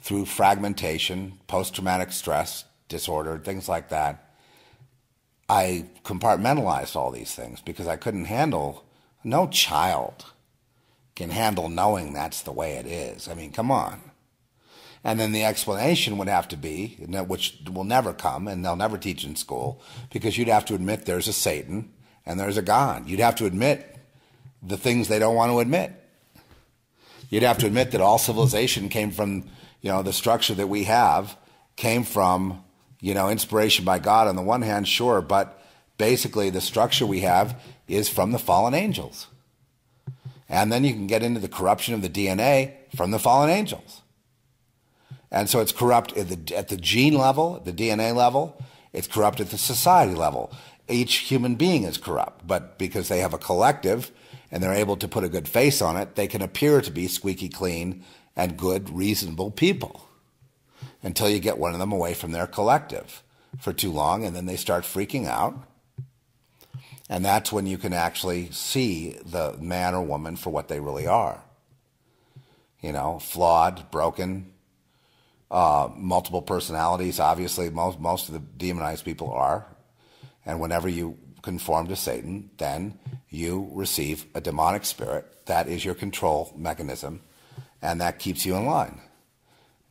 through fragmentation, post traumatic stress disorder, things like that, I compartmentalized all these things because I couldn't handle, no child can handle knowing that's the way it is. I mean, come on. And then the explanation would have to be, which will never come and they'll never teach in school, because you'd have to admit there's a Satan and there's a God. You'd have to admit the things they don't want to admit. You'd have to admit that all civilization came from, you know, the structure that we have came from, you know, inspiration by God on the one hand, sure, but basically the structure we have is from the fallen angels. And then you can get into the corruption of the DNA from the fallen angels. And so it's corrupt at the, at the gene level, the DNA level. It's corrupt at the society level. Each human being is corrupt, but because they have a collective and they're able to put a good face on it, they can appear to be squeaky clean and good, reasonable people until you get one of them away from their collective for too long and then they start freaking out. And that's when you can actually see the man or woman for what they really are. You know, flawed, broken, uh, multiple personalities. Obviously, most most of the demonized people are, and whenever you conform to Satan, then you receive a demonic spirit that is your control mechanism, and that keeps you in line.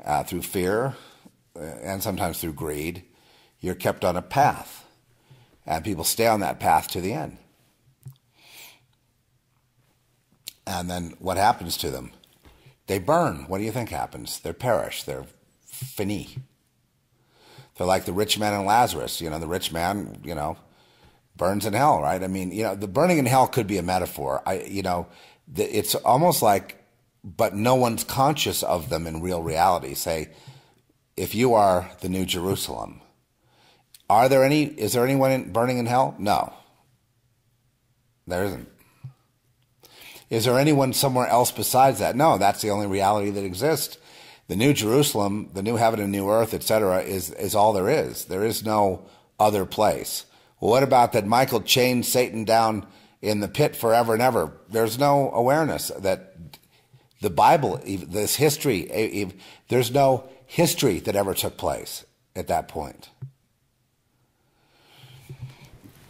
Uh, through fear, uh, and sometimes through greed, you're kept on a path, and people stay on that path to the end. And then what happens to them? They burn. What do you think happens? They perish. They're fini. They're like the rich man and Lazarus. You know, the rich man, you know, burns in hell, right? I mean, you know, the burning in hell could be a metaphor. I, you know, the, it's almost like, but no one's conscious of them in real reality. Say, if you are the New Jerusalem, are there any? Is there anyone in, burning in hell? No, there isn't. Is there anyone somewhere else besides that? No, that's the only reality that exists. The New Jerusalem, the new heaven and new earth, etc., is is all there is. There is no other place. What about that Michael chained Satan down in the pit forever and ever? There's no awareness that the Bible, this history, there's no history that ever took place at that point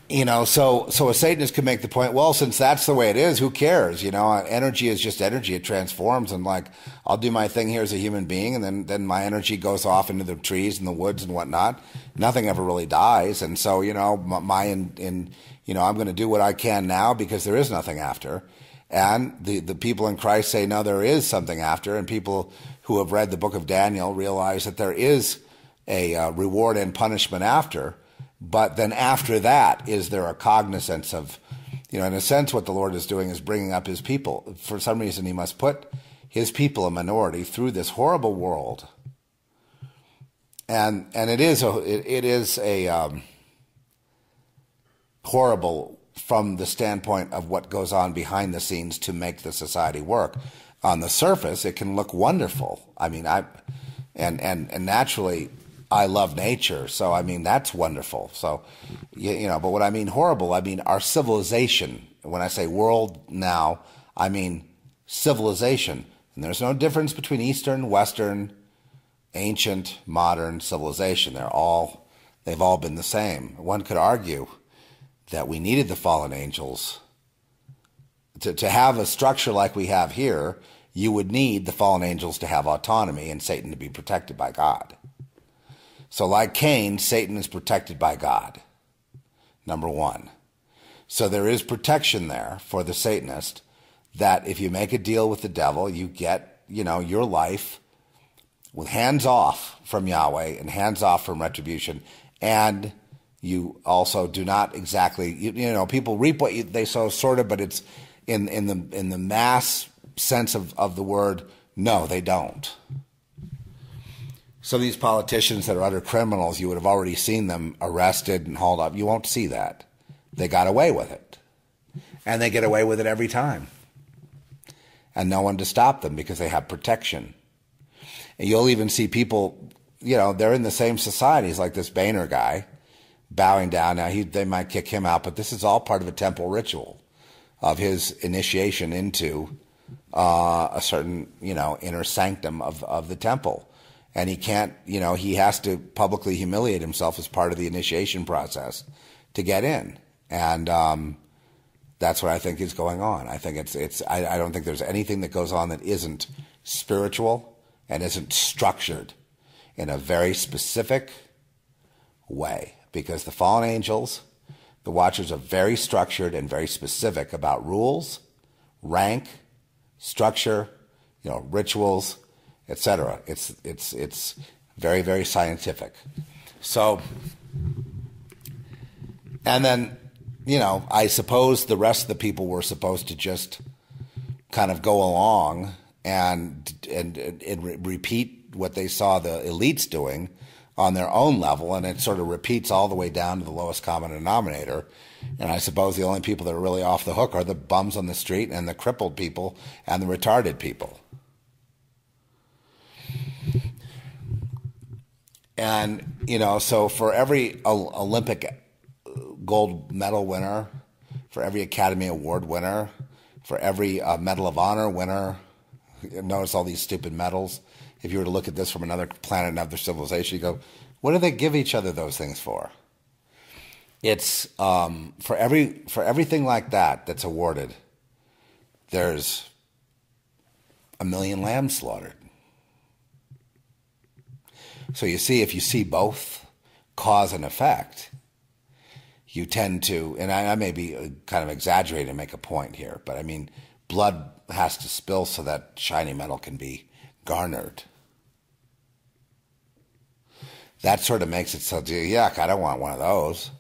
you know, so so a Satanist could make the point. Well, since that's the way it is, who cares? You know, uh, energy is just energy; it transforms, and like I'll do my thing here as a human being, and then then my energy goes off into the trees and the woods and whatnot. Nothing ever really dies, and so you know, my in, in you know, I'm going to do what I can now because there is nothing after. And the the people in Christ say no, there is something after, and people who have read the book of Daniel realize that there is a uh, reward and punishment after but then after that, is there a cognizance of, you know, in a sense, what the Lord is doing is bringing up his people. For some reason, he must put his people, a minority, through this horrible world. And, and it is a, it, it is a um, horrible from the standpoint of what goes on behind the scenes to make the society work. On the surface, it can look wonderful. I mean, I, and, and, and naturally, I love nature. So, I mean, that's wonderful. So, you, you, know, but what I mean horrible, I mean our civilization. When I say world now, I mean civilization. And there's no difference between Eastern, Western, ancient, modern civilization. They're all, they've all been the same. One could argue that we needed the fallen angels. To, to have a structure like we have here, you would need the fallen angels to have autonomy and Satan to be protected by God. So, like Cain, Satan is protected by God. Number one. So, there is protection there for the Satanist that if you make a deal with the devil, you get, you know, your life with hands off from Yahweh and hands off from retribution. And you also do not exactly, you, you know, people reap what you, they sow, sort of, but it's in, in, the, in the mass sense of, of the word, no, they don't. Some of these politicians that are utter criminals, you would have already seen them arrested and hauled up. You won't see that. They got away with it. And they get away with it every time. And no one to stop them because they have protection. And you'll even see people, you know, they're in the same societies like this Boehner guy bowing down. Now, he, they might kick him out, but this is all part of a temple ritual of his initiation into uh, a certain, you know, inner sanctum of, of the temple and he can't, you know, he has to publicly humiliate himself as part of the initiation process to get in. And um, that's what I think is going on. I think it's, it's, I, I don't think there's anything that goes on that isn't spiritual and isn't structured in a very specific way because the fallen angels, the watchers are very structured and very specific about rules, rank, structure, you know, rituals, etc. It's it's it's very very scientific. So, and then you know, I suppose the rest of the people were supposed to just kind of go along and and, and repeat what they saw the elites doing on their own level, and it sort of repeats all the way down to the lowest common denominator. And I suppose the only people that are really off the hook are the bums on the street and the crippled people and the retarded people. And, you know, so for every Olympic gold medal winner, for every Academy Award winner, for every uh, Medal of Honor winner, notice all these stupid medals. If you were to look at this from another planet, another civilization, you go, what do they give each other those things for? It's um, for every for everything like that that's awarded. There's a million lambs slaughtered. So you see, if you see both cause and effect, you tend to, and I, I may be uh, kind of exaggerating to make a point here, but I mean, blood has to spill so that shiny metal can be garnered. That sort of makes it so, yuck, I don't want one of those.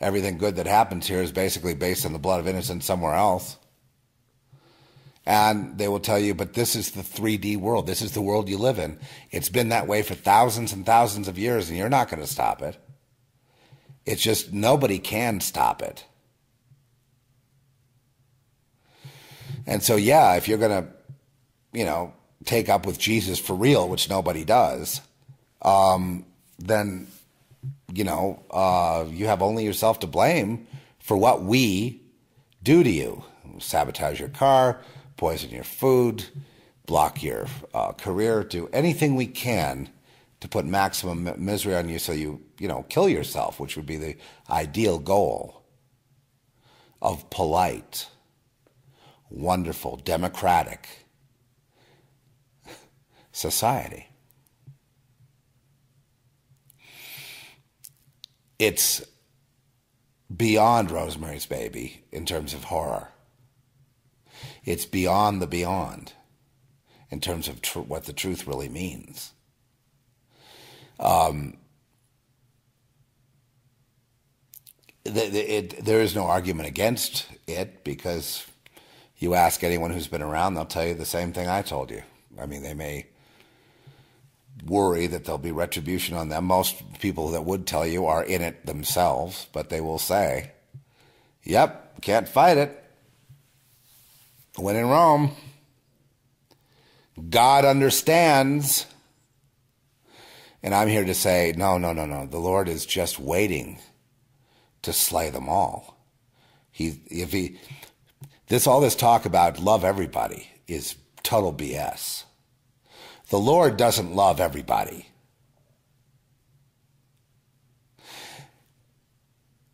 Everything good that happens here is basically based on the blood of innocents somewhere else. And they will tell you, but this is the 3D world. This is the world you live in. It's been that way for thousands and thousands of years, and you're not going to stop it. It's just nobody can stop it. And so, yeah, if you're going to, you know, take up with Jesus for real, which nobody does, um, then, you know, uh, you have only yourself to blame for what we do to you. Sabotage your car, poison your food, block your uh, career, do anything we can to put maximum misery on you so you, you know, kill yourself, which would be the ideal goal of polite, wonderful, democratic society. It's beyond Rosemary's Baby in terms of horror. It's beyond the beyond in terms of tr- what the truth really means. Um, the, the, it, there is no argument against it because you ask anyone who's been around, they'll tell you the same thing I told you. I mean, they may worry that there'll be retribution on them. Most people that would tell you are in it themselves, but they will say, Yep, can't fight it. When in Rome, God understands. And I'm here to say, no, no, no, no. The Lord is just waiting to slay them all. He, if he, this, all this talk about love everybody is total BS. The Lord doesn't love everybody.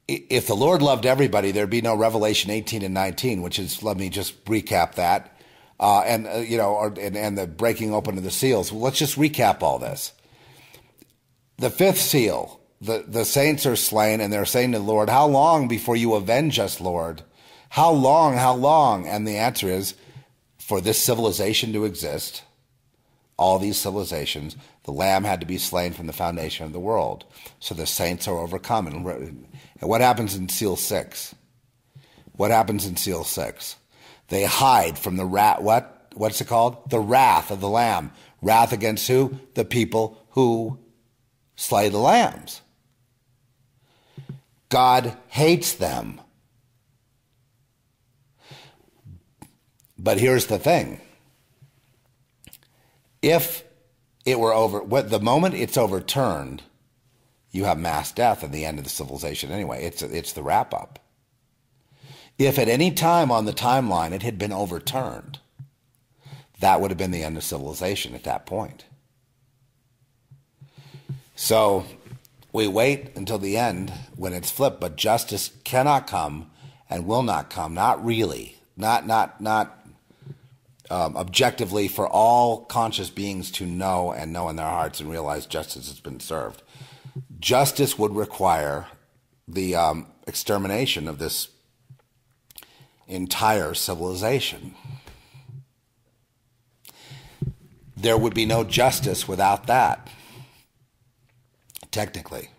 if the Lord loved everybody, there'd be no Revelation 18 and 19, which is, let me just recap that. Uh, and, uh, you know, or, and, and the breaking open of the seals. Well, let's just recap all this. The fifth seal, the, the saints are slain and they're saying to the Lord, how long before you avenge us, Lord? How long, how long? And the answer is, for this civilization to exist, all these civilizations, the lamb had to be slain from the foundation of the world. So the saints are overcome. And, what happens in seal six? What happens in seal six? They hide from the rat. What? What's it called? The wrath of the lamb. Wrath against who? The people who slay the lambs. God hates them. But here's the thing if it were over, what the moment it's overturned, you have mass death at the end of the civilization anyway. It's it's the wrap up. If at any time on the timeline it had been overturned, that would have been the end of civilization at that point. So we wait until the end when it's flipped, but justice cannot come and will not come, not really, not not not um, objectively for all conscious beings to know and know in their hearts and realize justice has been served. Justice would require the um, extermination of this entire civilization. There would be no justice without that, technically,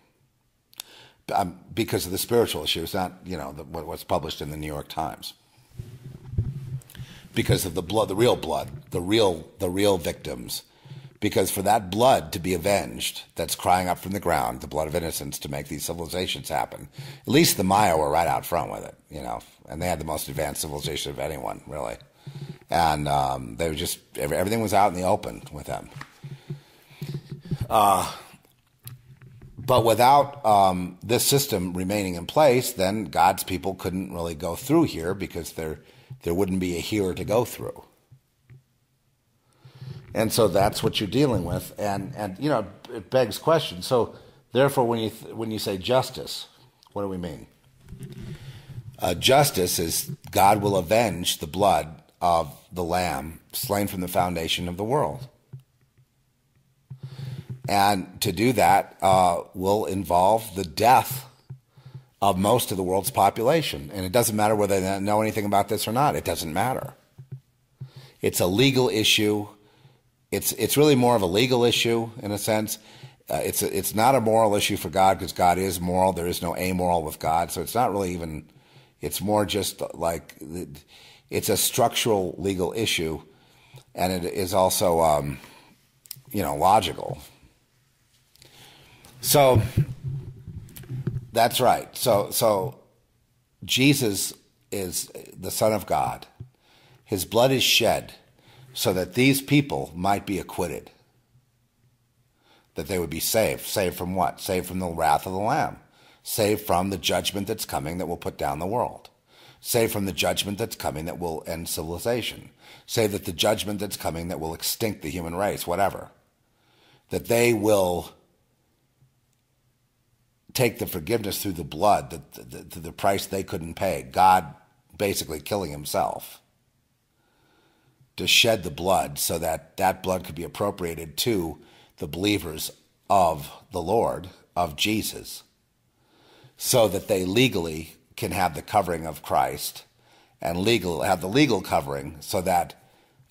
um, because of the spiritual issues, not you know the, what's published in the New York Times because of the blood, the real blood, the real, the real victims. Because for that blood to be avenged, that's crying up from the ground, the blood of innocence to make these civilizations happen. At least the Maya were right out front with it, you know, and they had the most advanced civilization of anyone, really. And um, they were just everything was out in the open with them. Uh, but without um, this system remaining in place, then God's people couldn't really go through here because they're there wouldn't be a here to go through. And so that's what you're dealing with, and and you know it begs questions. So therefore, when you th- when you say justice, what do we mean? Uh, justice is God will avenge the blood of the lamb slain from the foundation of the world. And to do that uh, will involve the death of most of the world's population. And it doesn't matter whether they know anything about this or not. It doesn't matter. It's a legal issue. It's it's really more of a legal issue in a sense. Uh, it's a, it's not a moral issue for God because God is moral. There is no amoral with God, so it's not really even. It's more just like it's a structural legal issue, and it is also um, you know logical. So that's right. So so Jesus is the Son of God. His blood is shed so that these people might be acquitted. That they would be saved. Saved from what? Saved from the wrath of the Lamb. Saved from the judgment that's coming that will put down the world. Saved from the judgment that's coming that will end civilization. Saved that the judgment that's coming that will extinct the human race, whatever. That they will take the forgiveness through the blood, the, the, the price they couldn't pay. God basically killing himself to shed the blood so that that blood could be appropriated to the believers of the Lord, of Jesus, so that they legally can have the covering of Christ and legal have the legal covering so that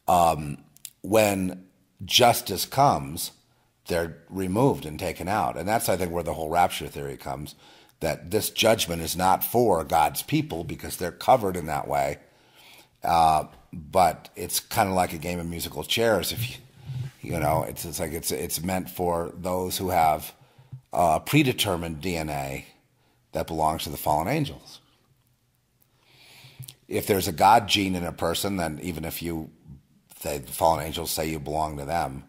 um, when justice comes, they're removed and taken out. And that's, I think, where the whole rapture theory comes that this judgment is not for God's people because they're covered in that way. Uh, but it's kind of like a game of musical chairs. If you, you know, it's, it's like it's, it's meant for those who have uh, predetermined DNA that belongs to the fallen angels. If there's a God gene in a person, then even if you, the fallen angels say you belong to them,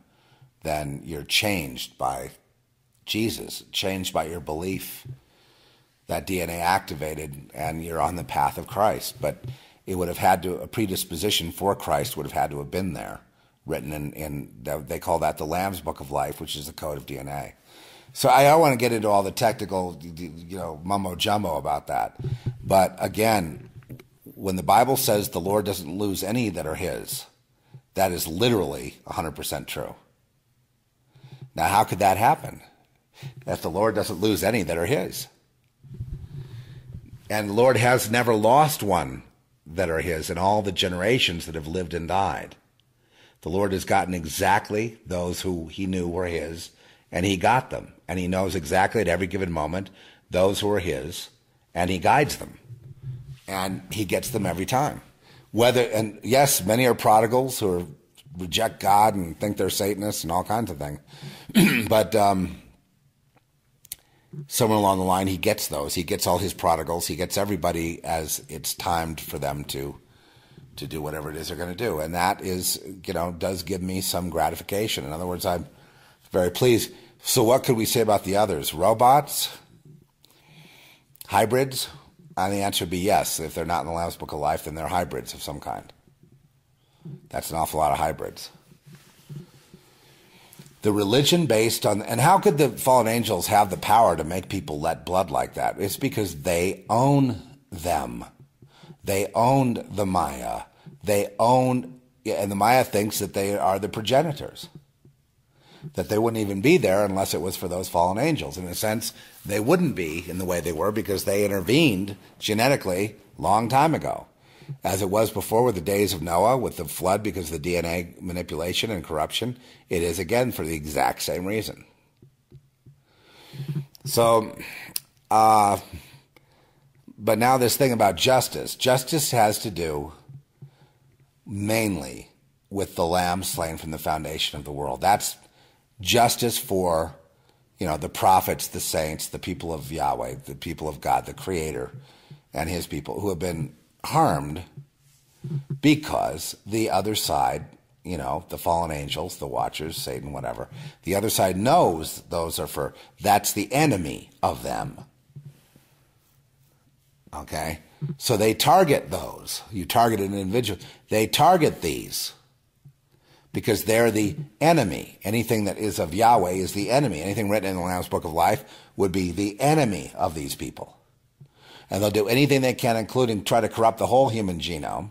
then you're changed by Jesus, changed by your belief that DNA activated, and you're on the path of Christ. But it would have had to, a predisposition for Christ would have had to have been there, written in, in they call that the Lamb's Book of Life, which is the code of DNA. So I don't want to get into all the technical, you know, mumbo jumbo about that. But again, when the Bible says the Lord doesn't lose any that are His, that is literally 100% true. Now, how could that happen? That the Lord doesn't lose any that are His. And the Lord has never lost one that are His in all the generations that have lived and died. The Lord has gotten exactly those who He knew were His, and He got them. And He knows exactly at every given moment those who are His, and He guides them. And He gets them every time. Whether, and yes, many are prodigals who are reject God and think they're Satanists and all kinds of things. but um, somewhere along the line, he gets those. He gets all his prodigals. He gets everybody as it's timed for them to to do whatever it is they're going to do, and that is, you know, does give me some gratification. In other words, I'm very pleased. So, what could we say about the others? Robots, hybrids. And the answer would be yes. If they're not in the Lamb's Book of Life, then they're hybrids of some kind. That's an awful lot of hybrids. The religion based on, and how could the fallen angels have the power to make people let blood like that? It's because they own them. They owned the Maya. They own, and the Maya thinks that they are the progenitors. That they wouldn't even be there unless it was for those fallen angels. In a sense, they wouldn't be in the way they were because they intervened genetically long time ago as it was before with the days of Noah with the flood because of the DNA manipulation and corruption. It is again for the exact same reason. So, uh, but now this thing about justice. Justice has to do mainly with the lamb slain from the foundation of the world. That's justice for, you know, the prophets, the saints, the people of Yahweh, the people of God, the Creator, and His people who have been harmed because the other side, you know, the fallen angels, the watchers, Satan, whatever, the other side knows those are for, that's the enemy of them. Okay? So they target those. You target an individual. They target these because they're the enemy. Anything that is of Yahweh is the enemy. Anything written in the Lamb's Book of Life would be the enemy of these people and they'll do anything they can, including try to corrupt the whole human genome.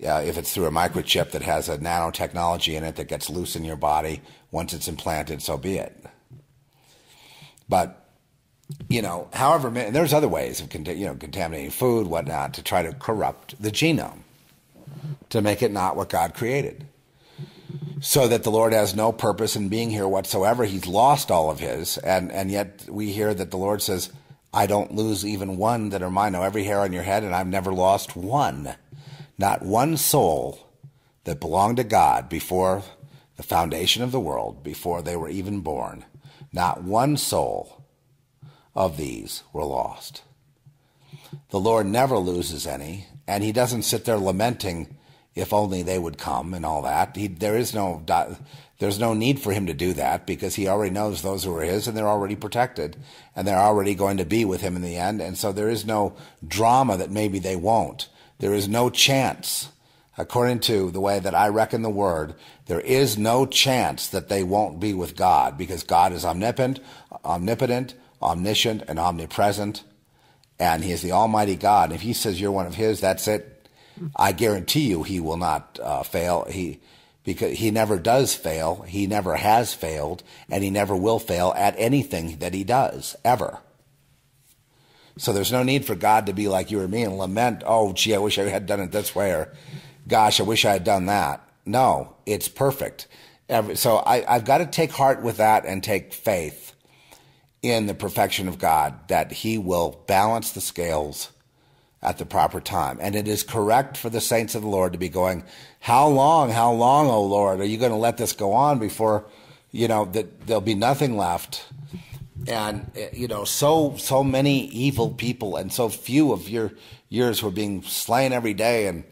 If it's through a microchip that has a nanotechnology in it that gets loose in your body once it's implanted, so be it. But you know, however, and there's other ways of you know contaminating food, whatnot, to try to corrupt the genome, to make it not what God created, so that the Lord has no purpose in being here whatsoever. He's lost all of his, and and yet we hear that the Lord says, "I don't lose even one that are mine." Know every hair on your head, and I've never lost one, not one soul that belonged to God before the foundation of the world, before they were even born. Not one soul of these were lost. The Lord never loses any, and He doesn't sit there lamenting if only they would come and all that. He, there is no there's no need for him to do that because he already knows those who are his and they're already protected and they're already going to be with him in the end. And so there is no drama that maybe they won't. There is no chance, according to the way that I reckon the word, there is no chance that they won't be with God because God is omnipotent, omnipotent, omniscient and omnipresent, and He is the Almighty God. if He says you're one of His, that's it. I guarantee you, He will not uh, fail. He because He never does fail. He never has failed, and He never will fail at anything that He does ever. So there's no need for God to be like you or me and lament, oh, gee, I wish I had done it this way, or gosh, I wish I had done that. No, it's perfect. So I, have got to take heart with that and take faith in the perfection of God that He will balance the scales at the proper time. And it is correct for the saints of the Lord to be going, How long, how long, O Lord, are you going to let this go on before, you know, that there'll be nothing left? And, you know, so, so many evil people and so few of your years were being slain every day and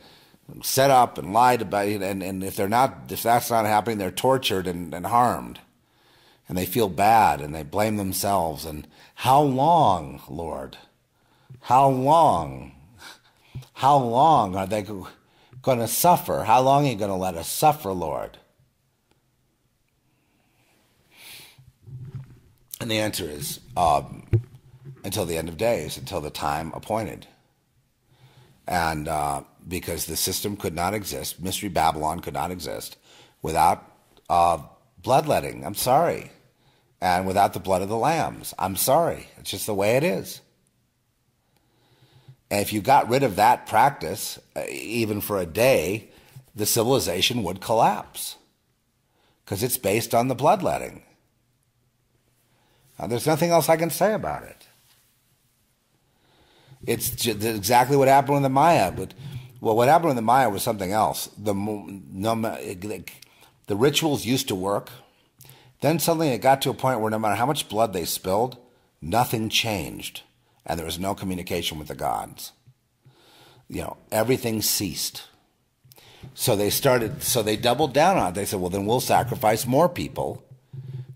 set up and lied about. And, and if they're not, if that's not happening, they're tortured and, and harmed and they feel bad and they blame themselves. And how long, Lord? How long? How long are they going to suffer? How long are you going to let us suffer, Lord? And the answer is um, until the end of days, until the time appointed. And uh, because the system could not exist, Mystery Babylon could not exist without uh, bloodletting. I'm sorry and without the blood of the lambs. I'm sorry. It's just the way it is. And if you got rid of that practice, uh, even for a day, the civilization would collapse because it's based on the bloodletting. Now, there's nothing else I can say about it. It's exactly what happened with the Maya. But well, what happened with the Maya was something else. The the rituals used to work. Then suddenly it got to a point where no matter how much blood they spilled, nothing changed, and there was no communication with the gods. You know, everything ceased. So they started, so they doubled down on it. They said, well, then we'll sacrifice more people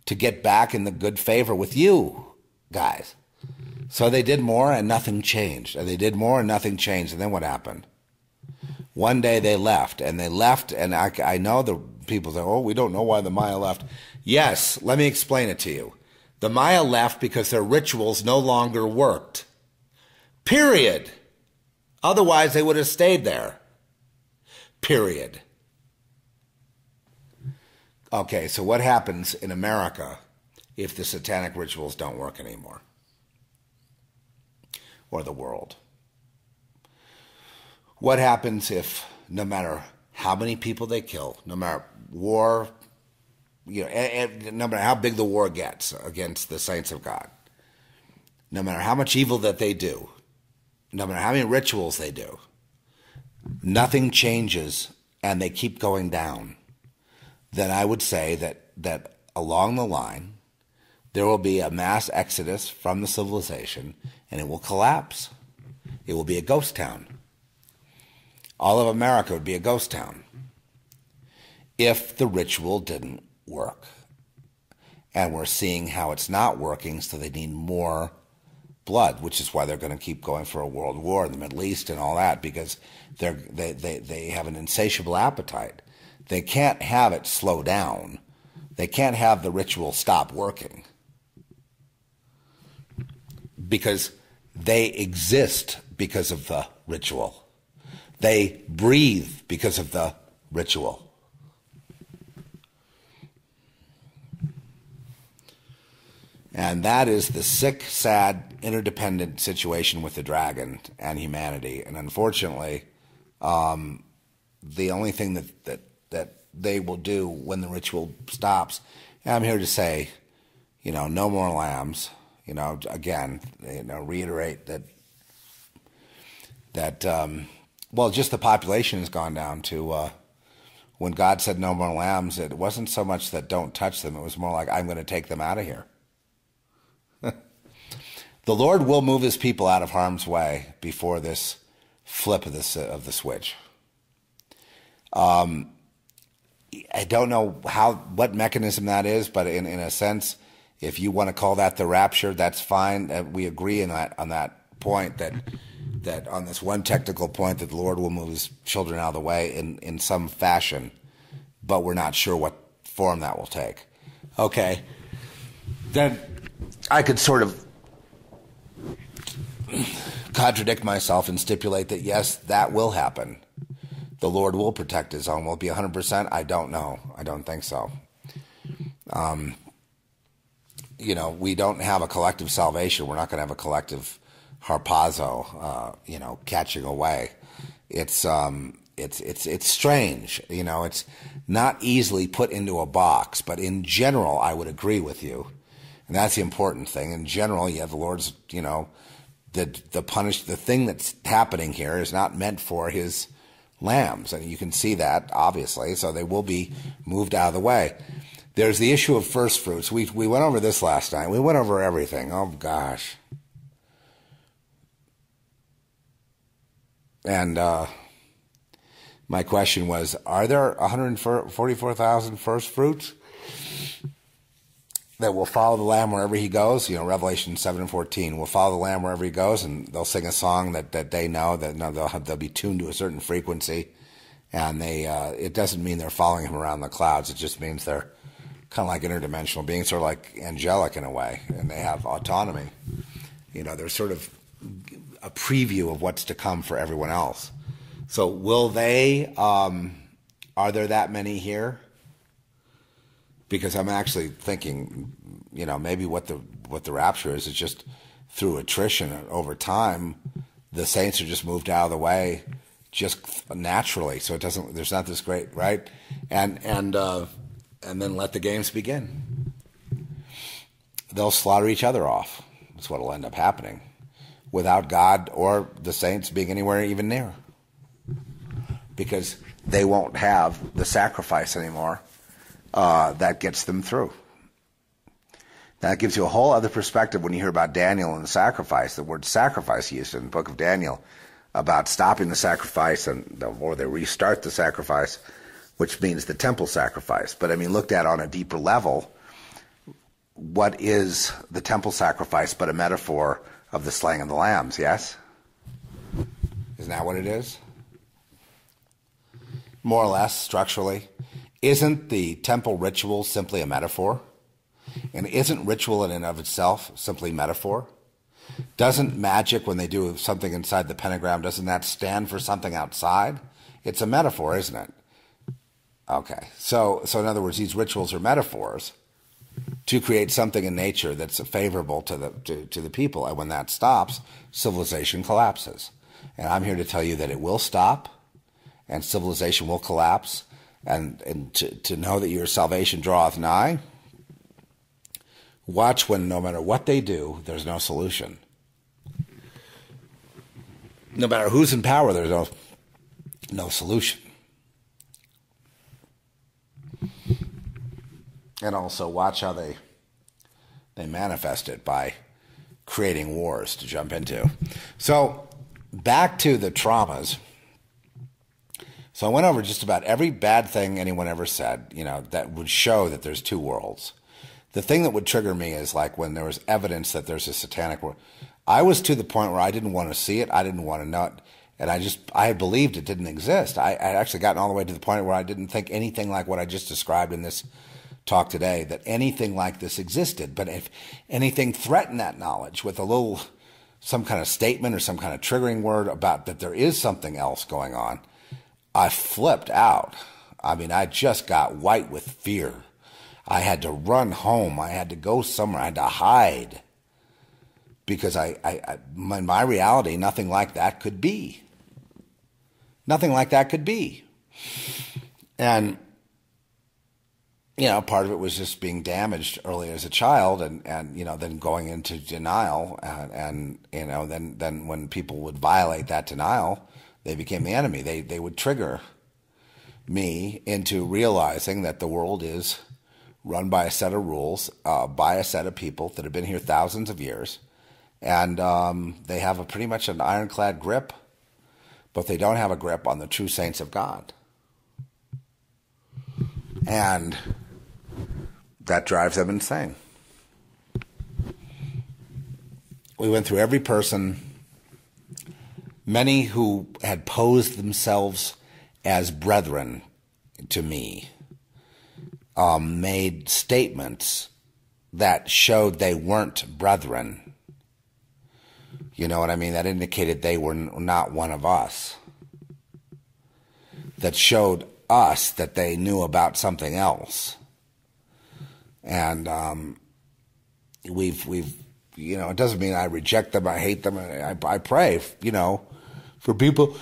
to get back in the good favor with you guys. So they did more and nothing changed. And they did more and nothing changed. And then what happened? One day they left, and they left, and I, I know the people say, oh, we don't know why the Maya left. Yes, let me explain it to you. The Maya left because their rituals no longer worked. Period. Otherwise, they would have stayed there. Period. Okay, so what happens in America if the satanic rituals don't work anymore? Or the world? What happens if no matter how many people they kill, no matter war, you know, and, and no matter how big the war gets against the saints of God, no matter how much evil that they do, no matter how many rituals they do, nothing changes and they keep going down, then I would say that, that along the line, there will be a mass exodus from the civilization and it will collapse. It will be a ghost town. All of America would be a ghost town if the ritual didn't work. And we're seeing how it's not working, so they need more blood, which is why they're going to keep going for a world war in the Middle East and all that, because they, they, they have an insatiable appetite. They can't have it slow down. They can't have the ritual stop working. Because they exist because of the ritual. They breathe because of the ritual. And that is the sick, sad, interdependent situation with the dragon and humanity. And unfortunately, um, the only thing that, that, that they will do when the ritual stops, I'm here to say, you know, no more lambs. You know, again, you know, reiterate that that um, well, just the population has gone down to uh, when God said no more lambs. It wasn't so much that don't touch them; it was more like I'm going to take them out of here. The Lord will move His people out of harm's way before this flip of this of the switch. Um, I don't know how what mechanism that is, but in, in a sense, if you want to call that the rapture, that's fine. Uh, we agree in that on that point that that on this one technical point that the Lord will move His children out of the way in in some fashion, but we're not sure what form that will take. Okay, then I could sort of contradict myself and stipulate that yes, that will happen. The Lord will protect His own. Will it be 100%? I don't know. I don't think so. Um, you know, we don't have a collective salvation. We're not going to have a collective harpazo, uh, you know, catching away. It's um, it's it's it's strange. You know, it's not easily put into a box. But in general, I would agree with you, and that's the important thing. In general, you have the Lord's. You know, the the punish the thing that's happening here is not meant for His lambs, and you can see that obviously. So they will be moved out of the way. There's the issue of first fruits. We we went over this last night. We went over everything. Oh gosh. And uh, my question was: Are there 144,000 first fruits that will follow the Lamb wherever he goes? You know, Revelation seven and fourteen will follow the Lamb wherever he goes, and they'll sing a song that, that they know that no, they'll have, they'll be tuned to a certain frequency, and they uh, it doesn't mean they're following him around the clouds. It just means they're kind of like interdimensional beings, sort of like angelic in a way, and they have autonomy. You know, they're sort of a preview of what's to come for everyone else. So, will they? Um, are there that many here? Because I'm actually thinking, you know, maybe what the what the rapture is is just through attrition over time, the saints are just moved out of the way just naturally. So it doesn't. There's not this great right, and and uh, and then let the games begin. They'll slaughter each other off. That's what will end up happening without God or the saints being anywhere even near. Because they won't have the sacrifice anymore uh, that gets them through. That gives you a whole other perspective when you hear about Daniel and the sacrifice. The word sacrifice used in the book of Daniel about stopping the sacrifice and or they restart the sacrifice which means the temple sacrifice. But I mean, looked at on a deeper level, what is the temple sacrifice but a metaphor of the slaying of the lambs, yes? Isn't that what it is? More or less, structurally. Isn't the temple ritual simply a metaphor? And isn't ritual in and of itself simply metaphor? Doesn't magic, when they do something inside the pentagram, doesn't that stand for something outside? It's a metaphor, isn't it? Okay. So, so in other words, these rituals are metaphors to create something in nature that's favorable to the to, to the people. And when that stops, civilization collapses. And I'm here to tell you that it will stop, and civilization will collapse. And and to, to know that your salvation draweth nigh. Watch when no matter what they do, there's no solution. No matter who's in power, there's no no solution. and also watch how they they manifest it by creating wars to jump into. So back to the traumas. So I went over just about every bad thing anyone ever said, you know, that would show that there's two worlds. The thing that would trigger me is like when there was evidence that there's a satanic world. I was to the point where I didn't want to see it. I didn't want to know it. And I just, I believed it didn't exist. I had actually gotten all the way to the point where I didn't think anything like what I just described in this talk today that anything like this existed. But if anything threatened that knowledge with a little, some kind of statement or some kind of triggering word about that there is something else going on, I flipped out. I mean, I just got white with fear. I had to run home. I had to go somewhere. I had to hide because I, I, I in my reality, nothing like that could be. Nothing like that could be. And you know, part of it was just being damaged early as a child, and, and you know, then going into denial, and, and you know, then then when people would violate that denial, they became the enemy. They they would trigger me into realizing that the world is run by a set of rules, uh, by a set of people that have been here thousands of years, and um, they have a pretty much an ironclad grip, but they don't have a grip on the true saints of God. And that drives them insane. We went through every person, many who had posed themselves as brethren to me, um, made statements that showed they weren't brethren. You know what I mean? That indicated they were not one of us. That showed us that they knew about something else and um, we've we've you know it doesn't mean I reject them, I hate them. I, I pray, you know, for people.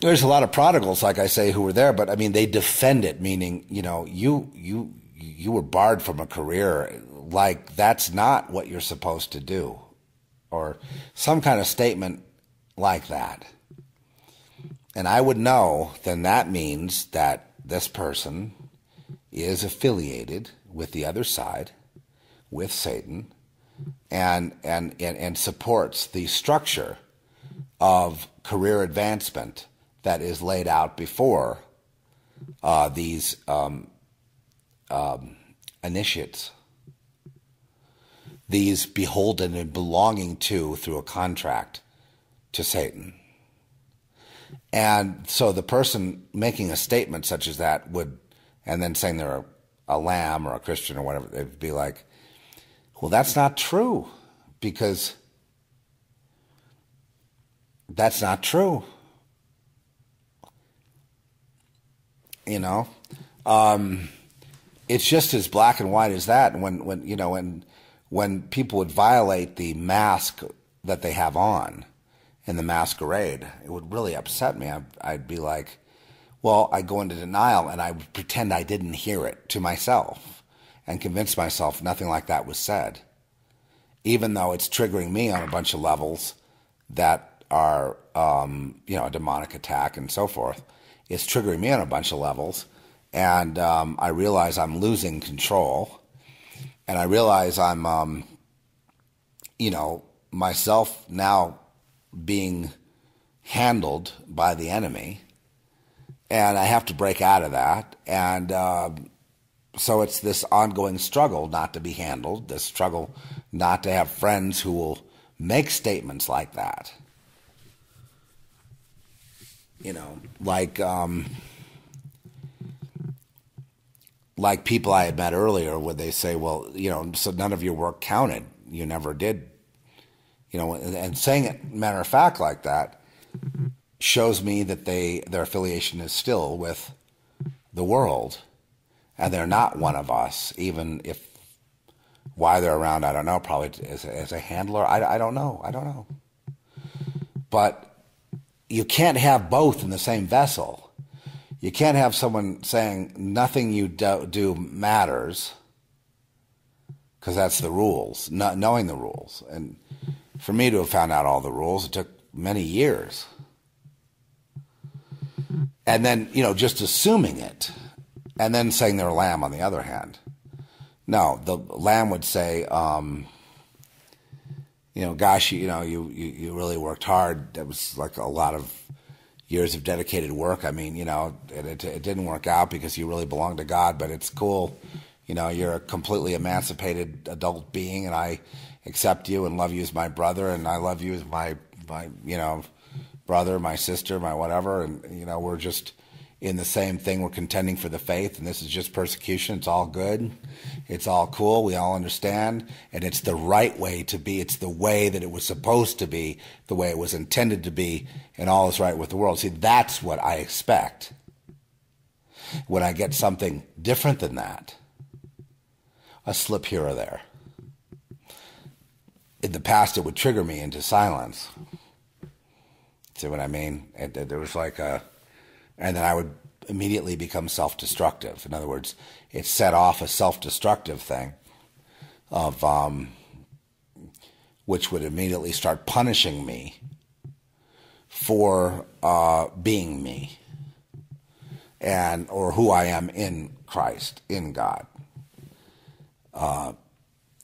There's a lot of prodigals, like I say, who were there, but I mean they defend it, meaning you know you you you were barred from a career, like that's not what you're supposed to do, or some kind of statement like that. And I would know, then that means that this person is affiliated with the other side, with Satan, and, and, and, and supports the structure of career advancement that is laid out before uh, these um, um, initiates, these beholden and belonging to through a contract to Satan. And so the person making a statement such as that would, and then saying they're a a lamb or a Christian or whatever, they'd be like, well, that's not true because that's not true. You know, um, it's just as black and white as that. And when, when you know, when when people would violate the mask that they have on in the masquerade, it would really upset me. I'd, I'd be like, well, I go into denial and I pretend I didn't hear it to myself and convince myself nothing like that was said, even though it's triggering me on a bunch of levels that are, um, you know, a demonic attack and so forth. It's triggering me on a bunch of levels. And um, I realize I'm losing control. And I realize I'm, um, you know, myself now being handled by the enemy and I have to break out of that. And uh, so it's this ongoing struggle not to be handled, this struggle not to have friends who will make statements like that. You know, like um, like people I had met earlier, where they say, "Well, you know, so none of your work counted. You never did." You know, and saying it matter of fact like that shows me that they their affiliation is still with the world and they're not one of us even if why they're around i don't know probably as, as a handler I, I don't know i don't know but you can't have both in the same vessel. You can't have someone saying nothing you do, do matters because that's the rules not knowing the rules. And for me to have found out all the rules it took many years. And then you know just assuming it, and then saying they're a lamb on the other hand. No, the lamb would say, um, you know, gosh, you, know, you, you you really worked hard. That was like a lot of years of dedicated work. I mean, you know, it, it, it didn't work out because you really belong to God, but it's cool. You know, you're a completely emancipated adult being, and I accept you and love you as my brother, and I love you as my my you know brother, my sister, my whatever, and you know we're just in the same thing. We're contending for the faith, and this is just persecution. It's all good. It's all cool. We all understand, and it's the right way to be. It's the way that it was supposed to be, the way it was intended to be, and all is right with the world. See, that's what I expect. When I get something different than that, a slip here or there. In the past, it would trigger me into silence. See what I mean? There was like a, and then I would immediately become self destructive. In other words, it set off a self destructive thing of, um, which would immediately start punishing me for uh, being me and or who I am in Christ, in God. Uh,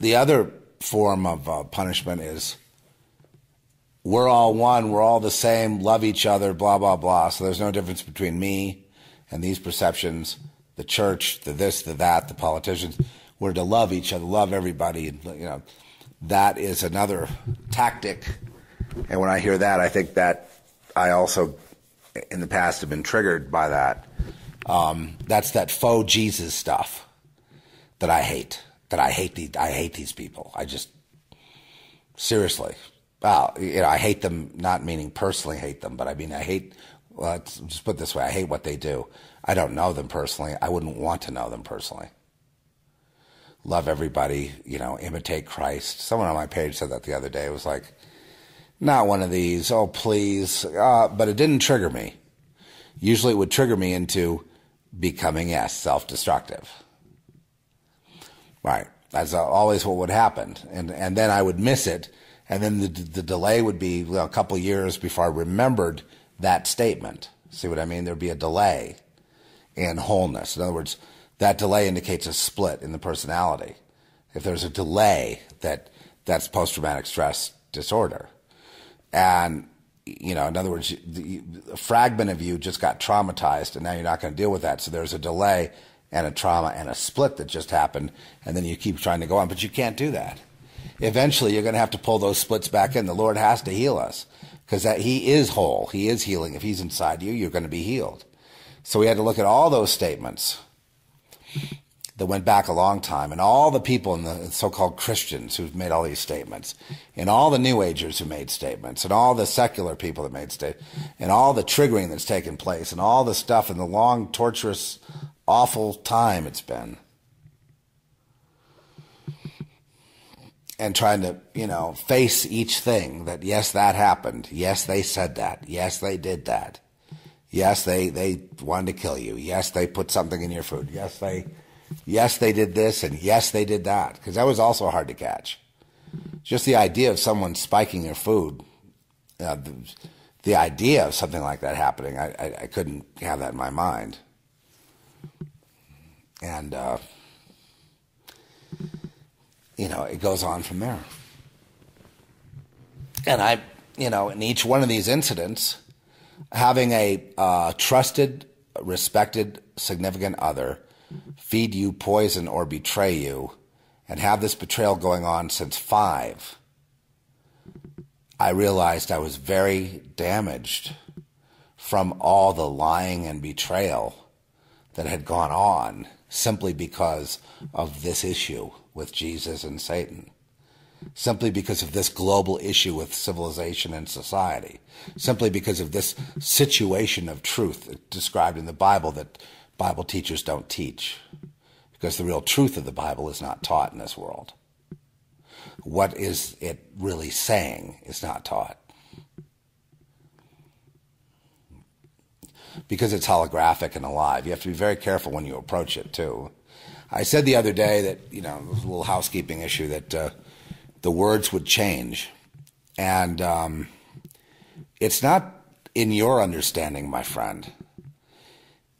the other form of uh, punishment is we're all one, we're all the same, love each other, blah, blah, blah. So there's no difference between me and these perceptions, the church, the this, the that, the politicians. We're to love each other, love everybody. You know, that is another tactic. And when I hear that, I think that I also, in the past, have been triggered by that. Um, that's that faux Jesus stuff that I hate. That I hate. The, I hate these people. I just seriously. Well, you know, I hate them. Not meaning personally hate them, but I mean I hate. Let's just put this way: I hate what they do. I don't know them personally. I wouldn't want to know them personally. Love everybody. You know, imitate Christ. Someone on my page said that the other day. It was like, not one of these. Oh, please. Uh, but it didn't trigger me. Usually, it would trigger me into becoming yes, self-destructive. Right. That's always what would happen. And, and then I would miss it. And then the, the delay would be a couple years before I remembered that statement. See what I mean? There'd be a delay in wholeness. In other words, that delay indicates a split in the personality. If there's a delay, that that's post-traumatic stress disorder. And you know, in other words, the, a fragment of you just got traumatized, and now you're not going to deal with that. So there's a delay and a trauma and a split that just happened, and then you keep trying to go on, but you can't do that. Eventually, you're going to have to pull those splits back in. The Lord has to heal us because that He is whole. He is healing. If He's inside you, you're going to be healed. So we had to look at all those statements that went back a long time, and all the people in the so-called Christians who've made all these statements, and all the New Agers who made statements, and all the secular people that made statements, and all the triggering that's taken place, and all the stuff, and the long, torturous, awful time it's been. And trying to, you know, face each thing that, yes, that happened. Yes, they said that. Yes, they did that. Yes, they, they wanted to kill you. Yes, they put something in your food. Yes, they, yes, they did this, and yes, they did that. Because that was also hard to catch. Just the idea of someone spiking your food, uh, the, the, idea of something like that happening, I, I, I couldn't have that in my mind. And, uh, you know, it goes on from there. And I, you know, in each one of these incidents, having a uh, trusted, respected, significant other feed you poison or betray you, and have this betrayal going on since five, I realized I was very damaged from all the lying and betrayal that had gone on simply because of this issue with Jesus and Satan, simply because of this global issue with civilization and society, simply because of this situation of truth described in the Bible that Bible teachers don't teach, because the real truth of the Bible is not taught in this world. What is it really saying is not taught. because it's holographic and alive. You have to be very careful when you approach it too. I said the other day that you know it was a little housekeeping issue that uh, the words would change, and um, it's not in your understanding, my friend,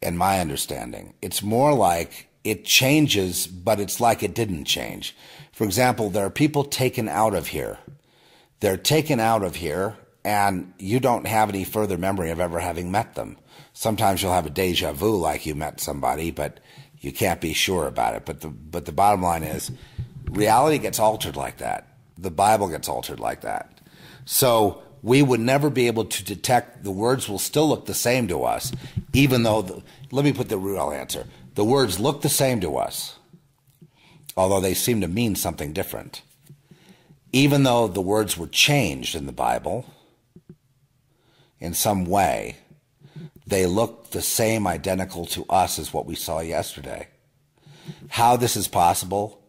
and my understanding. It's more like it changes, but it's like it didn't change. For example, there are people taken out of here. They're taken out of here, and you don't have any further memory of ever having met them. Sometimes you'll have a deja vu like you met somebody, but you can't be sure about it. But the but the bottom line is reality gets altered like that. The Bible gets altered like that. So we would never be able to detect the words will still look the same to us, even though the, let me put the real answer. The words look the same to us, although they seem to mean something different. Even though the words were changed in the Bible in some way, they look the same, identical to us as what we saw yesterday. How this is possible,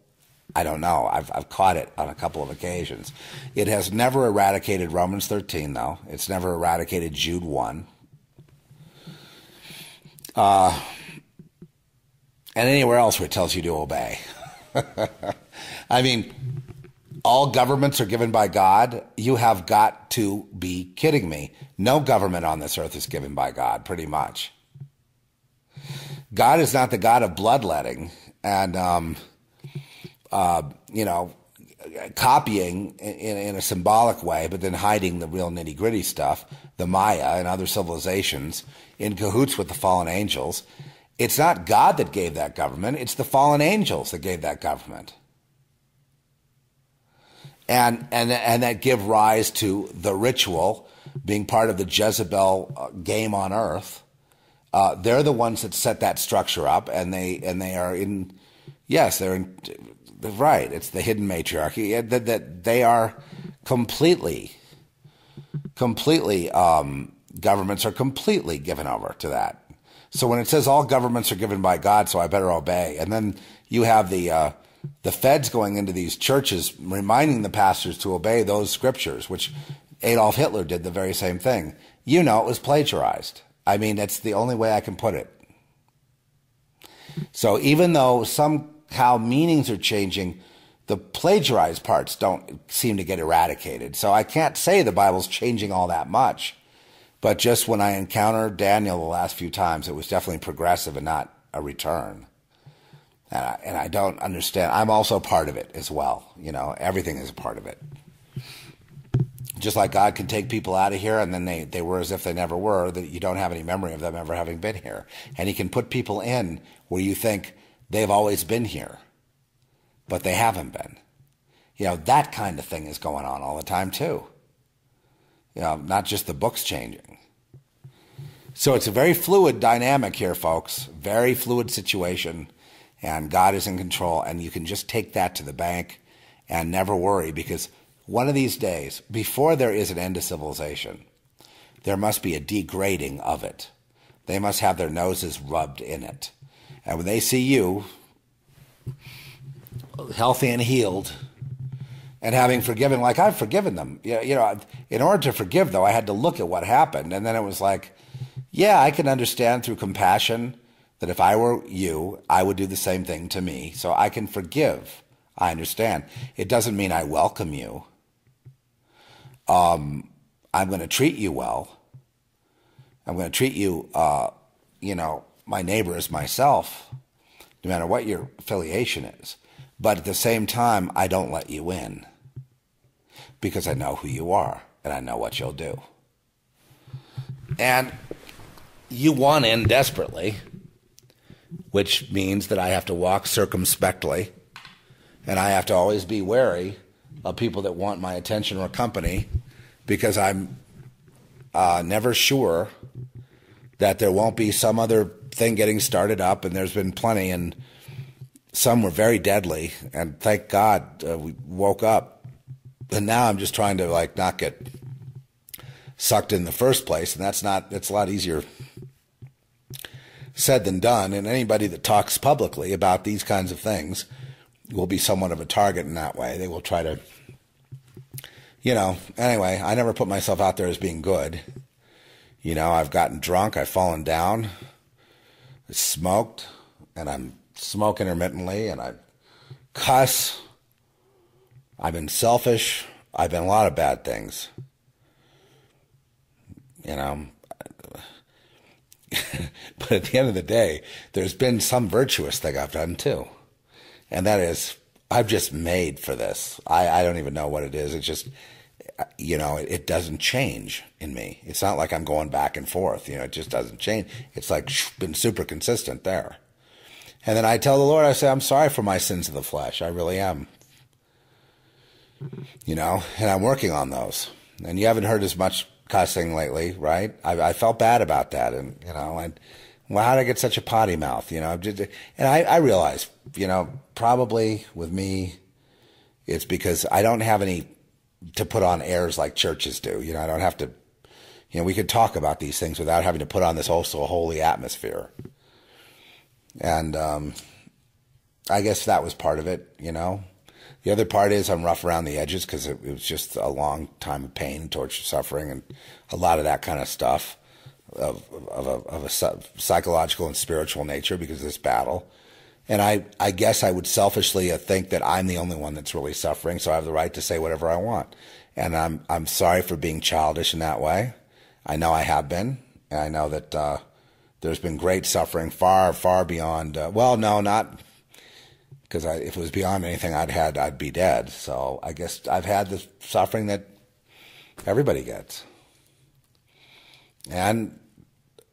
I don't know. I've, I've caught it on a couple of occasions. It has never eradicated Romans 13, though. It's never eradicated Jude 1. Uh, and anywhere else where it tells you to obey. I mean, all governments are given by God. You have got to be kidding me. No government on this earth is given by God, pretty much. God is not the God of bloodletting and, um, uh, you know, copying in, in, a symbolic way, but then hiding the real nitty gritty stuff, the Maya and other civilizations in cahoots with the fallen angels. It's not God that gave that government, it's the fallen angels that gave that government. And, and, and that give rise to the ritual being part of the Jezebel uh, game on earth. Uh, they're the ones that set that structure up, and they and they are in. Yes, they're in. Right, it's the hidden matriarchy that, that they are completely, completely. Um, governments are completely given over to that. So when it says all governments are given by God, so I better obey, and then you have the uh, the feds going into these churches reminding the pastors to obey those scriptures, which Adolf Hitler did the very same thing. You know, it was plagiarized. I mean, that's the only way I can put it. So even though somehow meanings are changing, the plagiarized parts don't seem to get eradicated. So I can't say the Bible's changing all that much. But just when I encountered Daniel the last few times, it was definitely progressive and not a return. And I, and I don't understand. I'm also part of it as well. You know, everything is a part of it. Just like God can take people out of here and then they, they were as if they never were, that you don't have any memory of them ever having been here. And He can put people in where you think they've always been here, but they haven't been. You know, that kind of thing is going on all the time too. You know, not just the books changing. So it's a very fluid dynamic here, folks. Very fluid situation. And God is in control. And you can just take that to the bank and never worry because one of these days, before there is an end to civilization, there must be a degrading of it. They must have their noses rubbed in it. And when they see you, healthy and healed, and having forgiven, like I've forgiven them. You know, in order to forgive, though, I had to look at what happened. And then it was like, yeah, I can understand through compassion that if I were you, I would do the same thing to me. So I can forgive. I understand. It doesn't mean I welcome you. Um, I'm going to treat you well. I'm going to treat you, uh, you know, my neighbor as myself, no matter what your affiliation is. But at the same time, I don't let you in because I know who you are and I know what you'll do. And you want in desperately, which means that I have to walk circumspectly and I have to always be wary of people that want my attention or company because I'm uh, never sure that there won't be some other thing getting started up, and there's been plenty, and some were very deadly. And thank God uh, we woke up and now I'm just trying to like not get sucked in the first place, and that's not that's a lot easier said than done. And anybody that talks publicly about these kinds of things will be somewhat of a target in that way. They will try to, you know. Anyway, I never put myself out there as being good. You know, I've gotten drunk, I've fallen down, I smoked, and I'm smoke intermittently, and I cuss I've been selfish. I've been a lot of bad things. You know, but at the end of the day, there's been some virtuous thing I've done too. And that is, I've just made for this. I, I don't even know what it is. It's just, you know, it, it, doesn't change in me. It's not like I'm going back and forth. You know, it just doesn't change. It's like been super consistent there. And then I tell the Lord, I say, I'm sorry for my sins of the flesh. I really am you know, and I'm working on those. And you haven't heard as much cussing lately, right? I, I felt bad about that, and you know, and well, how did I get such a potty mouth? You know, and I, I realize, you know, probably with me, it's because I don't have any to put on airs like churches do. You know, I don't have to. You know, we could talk about these things without having to put on this also holy atmosphere. And um, I guess that was part of it, you know. The other part is I'm rough around the edges because it, it, was just a long time of pain torture, suffering, and a lot of that kind of stuff of, of, a, of a psychological and spiritual nature because of this battle. And I, I guess I would selfishly think that I'm the only one that's really suffering, so I have the right to say whatever I want. And I'm, I'm sorry for being childish in that way. I know I have been. And I know that uh, there's been great suffering far, far beyond, uh, well, no, not because if it was beyond anything I'd had, I'd be dead. So I guess I've had the suffering that everybody gets. And,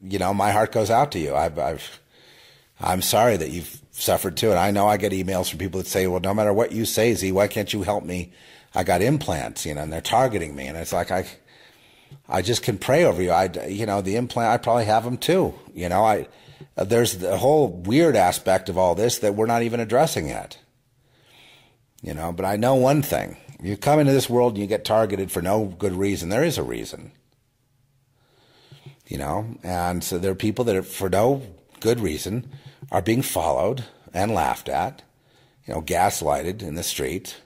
you know, my heart goes out to you. I've, I've I'm sorry that you've suffered too. And I know I get emails from people that say, well, no matter what you say, Z, why can't you help me? I got implants, you know, and they're targeting me. And it's like, I, I just can pray over you. I, you know, the implant, I probably have them too. You know, I, there's the whole weird aspect of all this that we're not even addressing yet. You know, but I know one thing. You come into this world and you get targeted for no good reason. There is a reason. You know, and so there are people that are, for no good reason are being followed and laughed at, you know, gaslighted in the street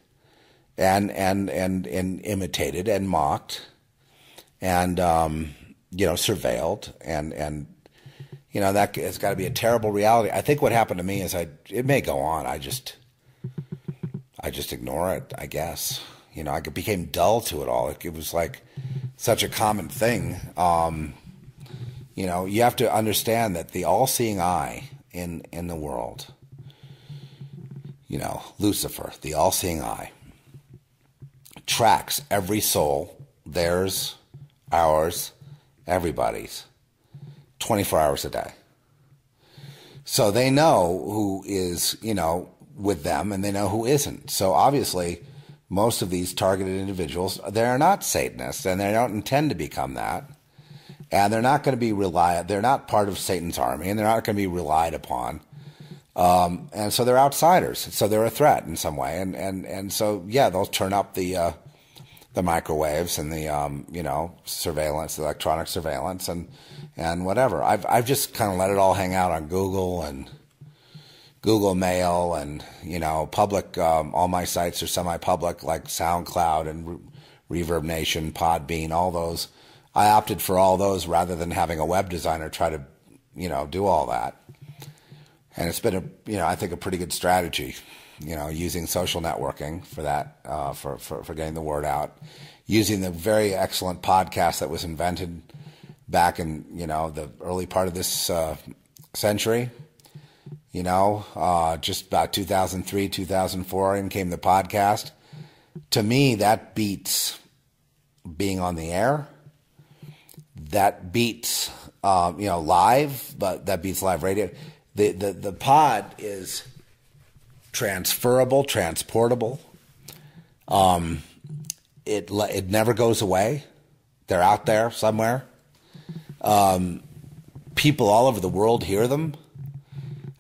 and, and, and, and imitated and mocked and, um, you know, surveilled and, and, you know, that has got to be a terrible reality. I think what happened to me is I, it may go on. I just, I just ignore it, I guess. You know, I became dull to it all. It, it was like such a common thing. Um, you know, you have to understand that the all-seeing eye in in the world, you know, Lucifer, the all-seeing eye, tracks every soul, theirs, ours, everybody's, 24 hours a day. So they know who is, you know, with them and they know who isn't. So obviously, most of these targeted individuals, they're not Satanists and they don't intend to become that and they're not going to be relied. They're not part of Satan's army, and they're not going to be relied upon. Um, and so they're outsiders. So they're a threat in some way, and and and so yeah, they'll turn up the uh, the microwaves and the um, you know surveillance, electronic surveillance, and and whatever. I've I've just kind of let it all hang out on Google and. Google Mail and you know public. Um, all my sites are semi-public, like SoundCloud and Re- Reverb Nation, Podbean, all those I opted for all those rather than having a web designer try to, you know, do all that. And it's been a, you know, I think a pretty good strategy, you know, using social networking for that, uh, for, for, for getting the word out, using the very excellent podcast that was invented back in, you know, the early part of this uh, century. You know, uh, just about 2003, 2004, in came the podcast. To me, that beats being on the air that beats um, you know live, but that beats live radio. The the the pod is transferable, transportable. Um, it it never goes away. They're out there somewhere. Um, people all over the world hear them.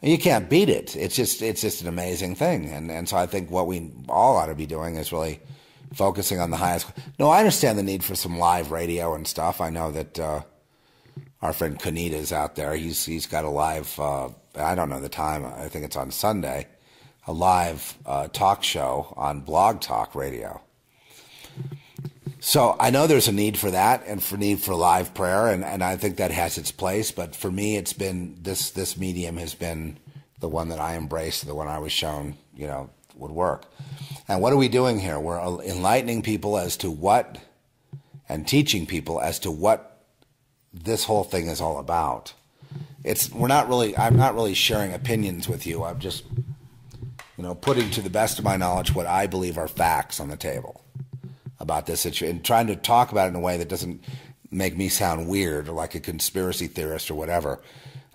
You can't beat it. It's just it's just an amazing thing. And and so I think what we all ought to be doing is really focusing on the highest. No, I understand the need for some live radio and stuff. I know that uh, our friend Kanita is out there. He's he's got a live. Uh, I don't know the time. I think it's on Sunday. A live uh, talk show on Blog Talk Radio. So I know there's a need for that and for need for live prayer, and, and I think that has its place. But for me, it's been this this medium has been the one that I embraced, the one I was shown, you know, would work. And what are we doing here? We're enlightening people as to what, and teaching people as to what this whole thing is all about. It's we're not really. I'm not really sharing opinions with you. I'm just, you know, putting to the best of my knowledge what I believe are facts on the table about this situation, and trying to talk about it in a way that doesn't make me sound weird or like a conspiracy theorist or whatever.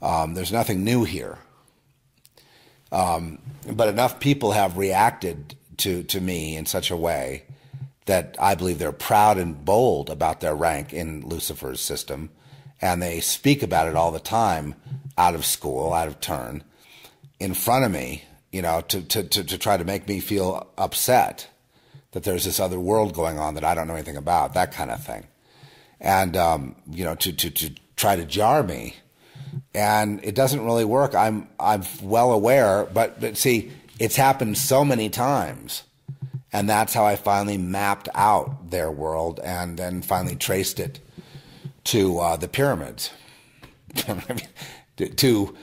Um, there's nothing new here. Um, but enough people have reacted to, to me in such a way that I believe they're proud and bold about their rank in Lucifer's system. And they speak about it all the time out of school, out of turn, in front of me, you know, to, to, to, to try to make me feel upset that there's this other world going on that I don't know anything about, that kind of thing. And, um, you know, to, to, to try to jar me and it doesn't really work. I'm I'm well aware, but but see, it's happened so many times And that's how I finally mapped out their world and then finally traced it to uh, the pyramids, to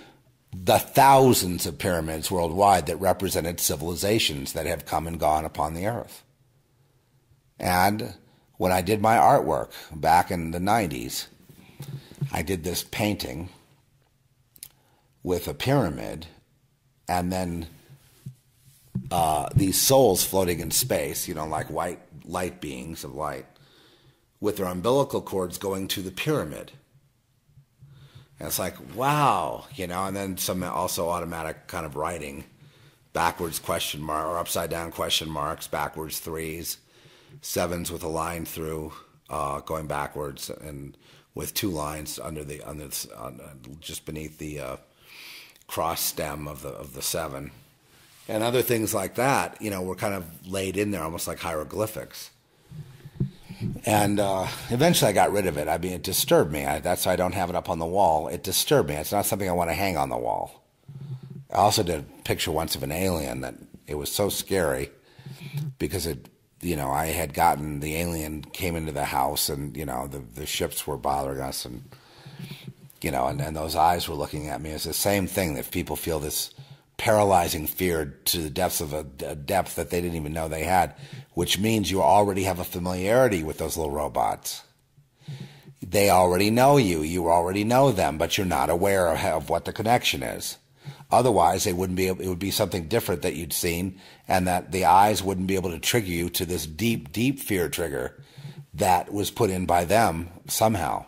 the thousands of pyramids worldwide that represented civilizations that have come and gone upon the earth. And when I did my artwork back in the 90s, I did this painting with a pyramid and then uh, these souls floating in space, you know, like white light beings of light, with their umbilical cords going to the pyramid. And it's like, wow, you know, and then some also automatic kind of writing, backwards question mark or upside down question marks, backwards threes, sevens with a line through, uh, going backwards, and with two lines under the under uh, just beneath the uh, cross stem of the of the seven, and other things like that. You know, were kind of laid in there almost like hieroglyphics. And uh, eventually I got rid of it. I mean, it disturbed me. I, that's why I don't have it up on the wall. It disturbed me. It's not something I want to hang on the wall. I also did a picture once of an alien that it was so scary because it, you know, I had gotten the alien came into the house and, you know, the, the ships were bothering us and, you know, and, and those eyes were looking at me. It's the same thing that people feel this paralyzing fear to the depths of a, a, depth that they didn't even know they had, which means you already have a familiarity with those little robots. They already know you, you already know them, but you're not aware of, of what the connection is. Otherwise, it wouldn't be. It would be something different that you'd seen, and that the eyes wouldn't be able to trigger you to this deep, deep fear trigger that was put in by them somehow,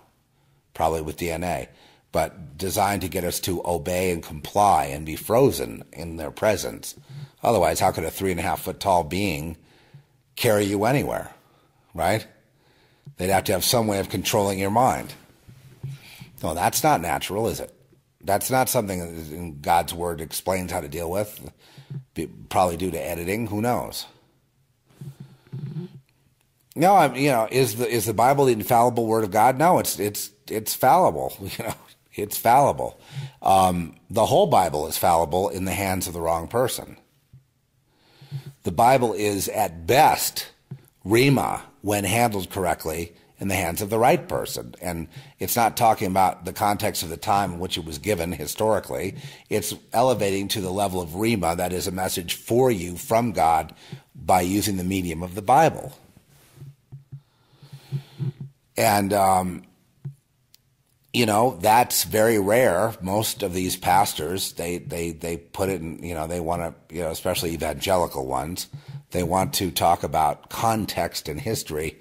probably with DNA but designed to get us to obey and comply and be frozen in their presence. Otherwise, how could a three and a half foot tall being carry you anywhere, right? They'd have to have some way of controlling your mind. No, that's not natural, is it? That's not something that God's word explains how to deal with. Probably due to editing. Who knows? No, I'm, you know, is the is the Bible the infallible word of God? No, it's it's it's fallible. You know, it's fallible. Um, the whole Bible is fallible in the hands of the wrong person. The Bible is at best Rhema when handled correctly in the hands of the right person. And it's not talking about the context of the time in which it was given historically. It's elevating to the level of Rhema, that is a message for you from God by using the medium of the Bible. And um, you know that's very rare most of these pastors they they they put it in you know they want to you know especially evangelical ones they want to talk about context and history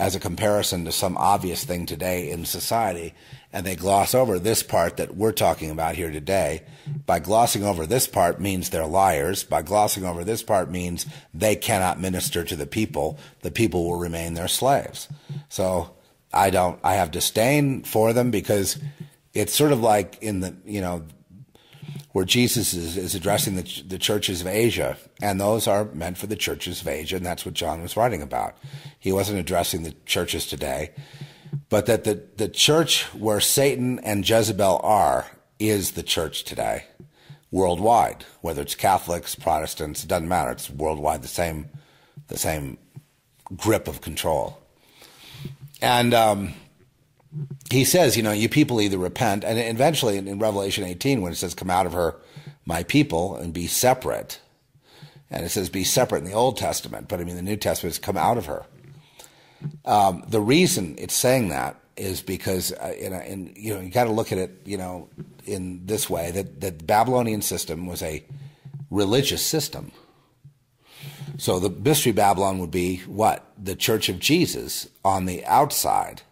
as a comparison to some obvious thing today in society and they gloss over this part that we're talking about here today. By glossing over this part means they're liars. By glossing over this part means they cannot minister to the people. The people will remain their slaves. So I don't. I have disdain for them because it's sort of like in the you know where Jesus is, is addressing the, the churches of Asia, and those are meant for the churches of Asia, and that's what John was writing about. He wasn't addressing the churches today, but that the, the church where Satan and Jezebel are is the church today, worldwide. Whether it's Catholics, Protestants, it doesn't matter. It's worldwide the same, the same grip of control. And um, he says, you know, you people either repent, and eventually in, Revelation 18, when it says, come out of her, my people, and be separate. And it says, be separate in the Old Testament, but I mean, the New Testament is come out of her. Um, the reason it's saying that is because, uh, in, a, in, you know, you got to look at it, you know, in this way that, that the Babylonian system was a religious system. So the mystery Babylon would be what? The Church of Jesus on the outside,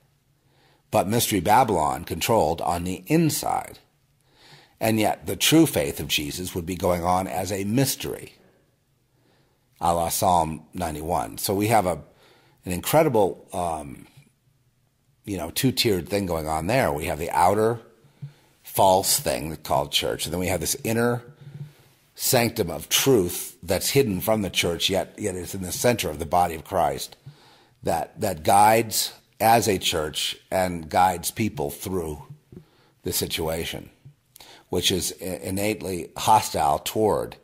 but mystery Babylon controlled on the inside. And yet the true faith of Jesus would be going on as a mystery, a la Psalm 91. So we have a an incredible, um, you know, two tiered thing going on there. We have the outer false thing called church, and then we have this inner sanctum of truth that's hidden from the church, yet yet it's in the center of the body of Christ, that that guides as a church and guides people through the situation, which is innately hostile toward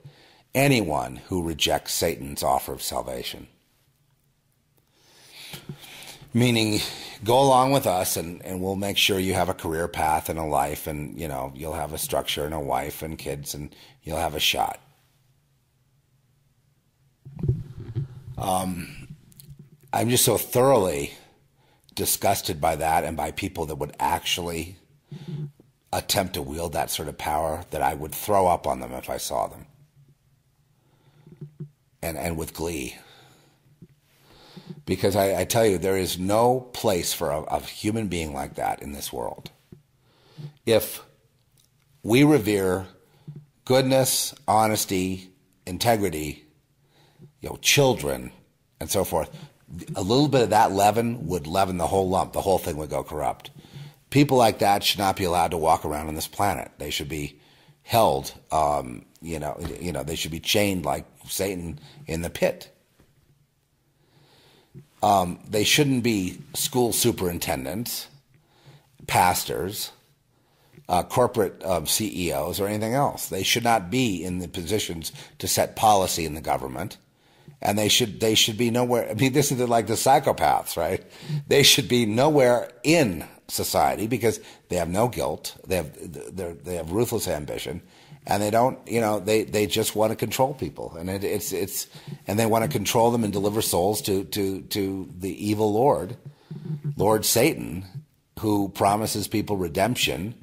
anyone who rejects Satan's offer of salvation. Meaning, go along with us and, and we'll make sure you have a career path and a life and, you know, you'll have a structure and a wife and kids and you'll have a shot. Um, I'm just so thoroughly disgusted by that and by people that would actually attempt to wield that sort of power that I would throw up on them if I saw them. And, and with glee. Because I, I tell you, there is no place for a, a human being like that in this world. If we revere goodness, honesty, integrity, you know, children, and so forth, a little bit of that leaven would leaven the whole lump. The whole thing would go corrupt. People like that should not be allowed to walk around on this planet. They should be held. Um, you know, you know, they should be chained like Satan in the pit. Um, they shouldn't be school superintendents, pastors, uh, corporate uh, CEOs, or anything else. They should not be in the positions to set policy in the government, and they should they should be nowhere. I mean, this is like the psychopaths, right? They should be nowhere in society because they have no guilt. They have they have ruthless ambition, and they don't, you know, they, they just want to control people, and it, it's it's, and they want to control them and deliver souls to to to the evil Lord, Lord Satan, who promises people redemption,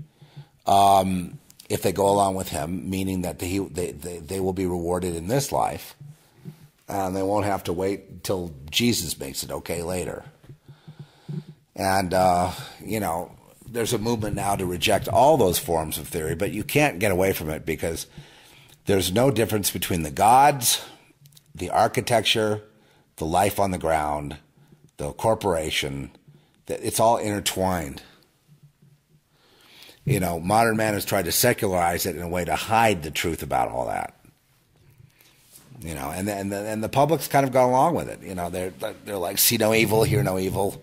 um, if they go along with him, meaning that they, they they they will be rewarded in this life, and they won't have to wait until Jesus makes it okay later. And uh, you know, there's a movement now to reject all those forms of theory, but you can't get away from it because there's no difference between the gods, the architecture, the life on the ground, the corporation. That it's all intertwined. You know, modern man has tried to secularize it in a way to hide the truth about all that. You know, and and the, and the public's kind of gone along with it. You know, they're they're like, see no evil, hear no evil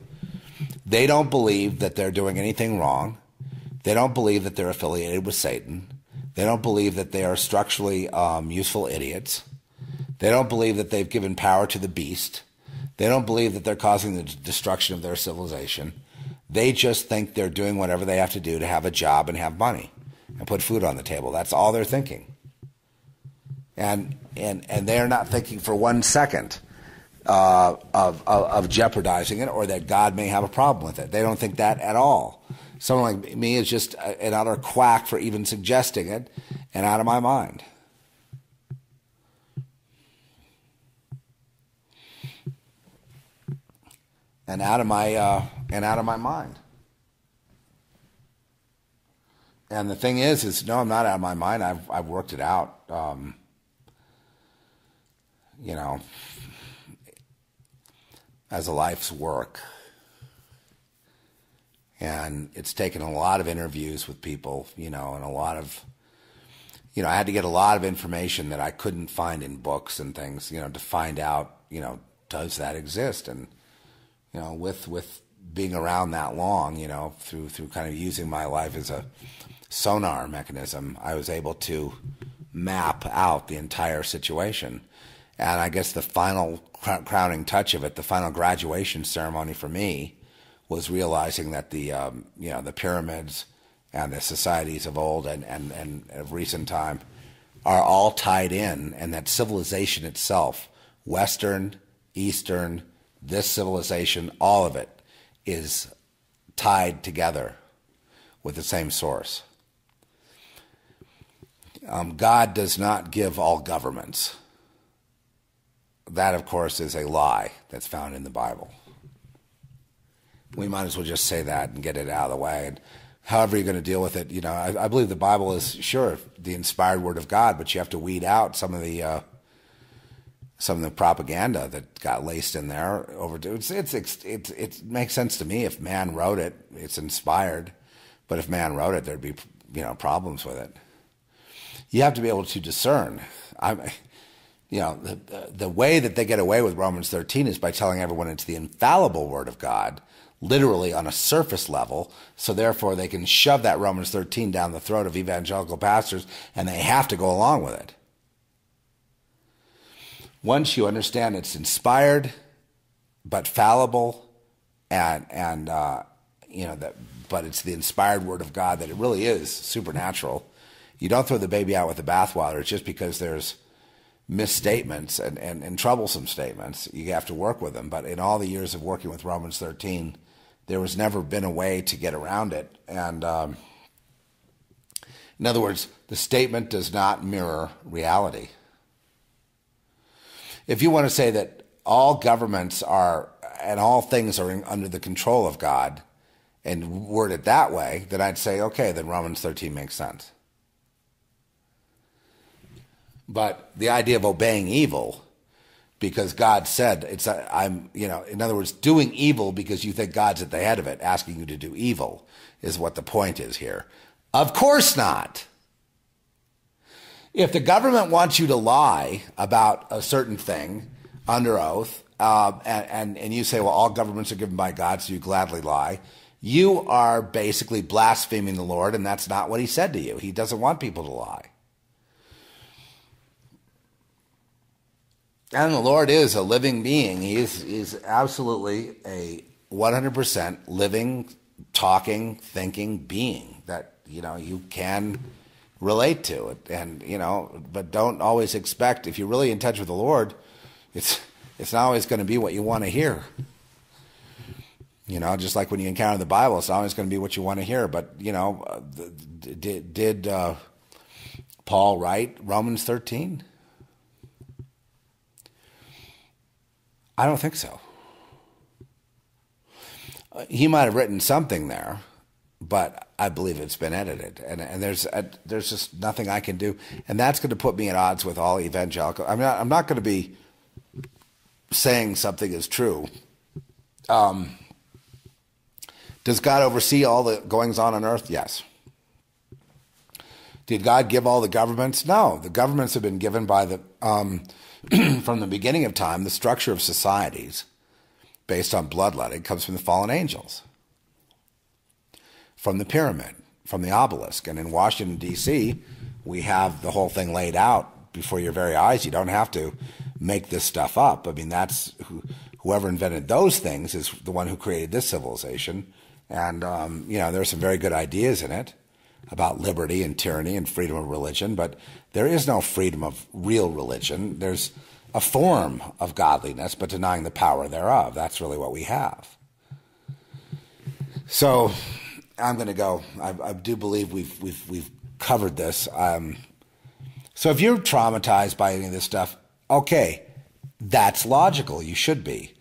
they don't believe that they're doing anything wrong. They don't believe that they're affiliated with Satan. They don't believe that they are structurally um, useful idiots. They don't believe that they've given power to the beast. They don't believe that they're causing the destruction of their civilization. They just think they're doing whatever they have to do to have a job and have money and put food on the table. That's all they're thinking. And, and, and they're not thinking for one second uh, of, of, of, jeopardizing it or that God may have a problem with it. They don't think that at all. Someone like me is just an utter quack for even suggesting it and out of my mind. And out of my uh, and out of my mind. And the thing is, is no, I'm not out of my mind. I've I've worked it out. Um, you know, as a life's work. And it's taken a lot of interviews with people, you know, and a lot of, you know, I had to get a lot of information that I couldn't find in books and things, you know, to find out, you know, does that exist? And, you know, with, with being around that long, you know, through, through kind of using my life as a sonar mechanism, I was able to map out the entire situation. And I guess the final crowning touch of it, the final graduation ceremony for me, was realizing that the um, you know the pyramids and the societies of old and, and, and of recent time are all tied in, and that civilization itself, Western, Eastern, this civilization, all of it is tied together with the same source. Um, God does not give all governments that, of course, is a lie that's found in the Bible. We might as well just say that and get it out of the way. And however you're going to deal with it, you know, I, I believe the Bible is sure the inspired word of God, but you have to weed out some of the uh, some of the propaganda that got laced in there. Over it's, it's it's it makes sense to me if man wrote it, it's inspired. But if man wrote it, there'd be you know problems with it. You have to be able to discern. I you know, the, the, way that they get away with Romans 13 is by telling everyone it's the infallible word of God, literally on a surface level. So therefore, they can shove that Romans 13 down the throat of evangelical pastors, and they have to go along with it. once you understand it's inspired but fallible, and and uh, you know that, but it's the inspired word of God that it really is supernatural. You don't throw the baby out with the bathwater It's just because there's misstatements and, and, and troublesome statements. You have to work with them. But in all the years of working with Romans 13, there was never been a way to get around it. And um, in other words, the statement does not mirror reality. If you want to say that all governments are and all things are in, under the control of God and word it that way, then I'd say, okay, then Romans 13 makes sense. But the idea of obeying evil because God said it's a, I'm you know in other words doing evil because you think God's at the head of it asking you to do evil is what the point is here. Of course not. If the government wants you to lie about a certain thing under oath, uh, and, and, and you say, well, all governments are given by God, so you gladly lie, you are basically blaspheming the Lord, and that's not what He said to you. He doesn't want people to lie. And the Lord is a living being. He is, he's absolutely a 100% living, talking, thinking being that, you know, you can relate to it. And, you know, but don't always expect, if you're really in touch with the Lord, it's, it's not always going to be what you want to hear. You know, just like when you encounter the Bible, it's not always going to be what you want to hear. But, you know, uh, did, did uh, Paul write Romans 13? I don't think so. Uh, he might have written something there, but I believe it's been edited, and and there's a, uh, there's just nothing I can do, and that's going to put me at odds with all evangelical. I'm not I'm not going to be saying something is true. Um, does God oversee all the goings on on earth? Yes. Did God give all the governments? No, the governments have been given by the um, from the beginning of time, the structure of societies based on bloodletting comes from the fallen angels, from the pyramid, from the obelisk. And in Washington, D.C., we have the whole thing laid out before your very eyes. You don't have to make this stuff up. I mean, that's who, whoever invented those things is the one who created this civilization. And, um, you know, there's some very good ideas in it about liberty and tyranny and freedom of religion, but there is no freedom of real religion. There's a form of godliness, but denying the power thereof. That's really what we have. So I'm going to go. I, I, do believe we've, we've, we've covered this. Um, so if you're traumatized by any of this stuff, okay, that's logical. You should be.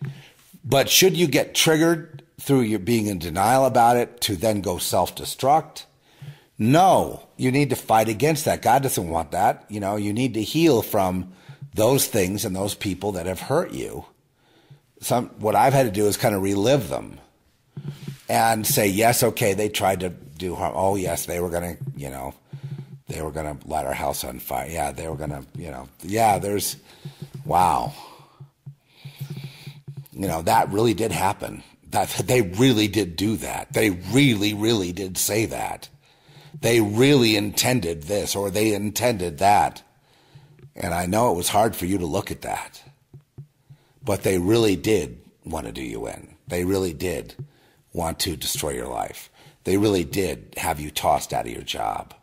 But should you get triggered through your being in denial about it to then go self destruct? No, you need to fight against that. God doesn't want that. You know, you need to heal from those things and those people that have hurt you. Some what I've had to do is kind of relive them and say, yes, okay, they tried to do harm. Oh, yes, they were going to, you know, they were going to light our house on fire. Yeah, they were going to, you know, yeah, there's, wow. You know, that really did happen. That they really did do that. They really, really did say that they really intended this or they intended that. And I know it was hard for you to look at that. But they really did want to do you in. They really did want to destroy your life. They really did have you tossed out of your job.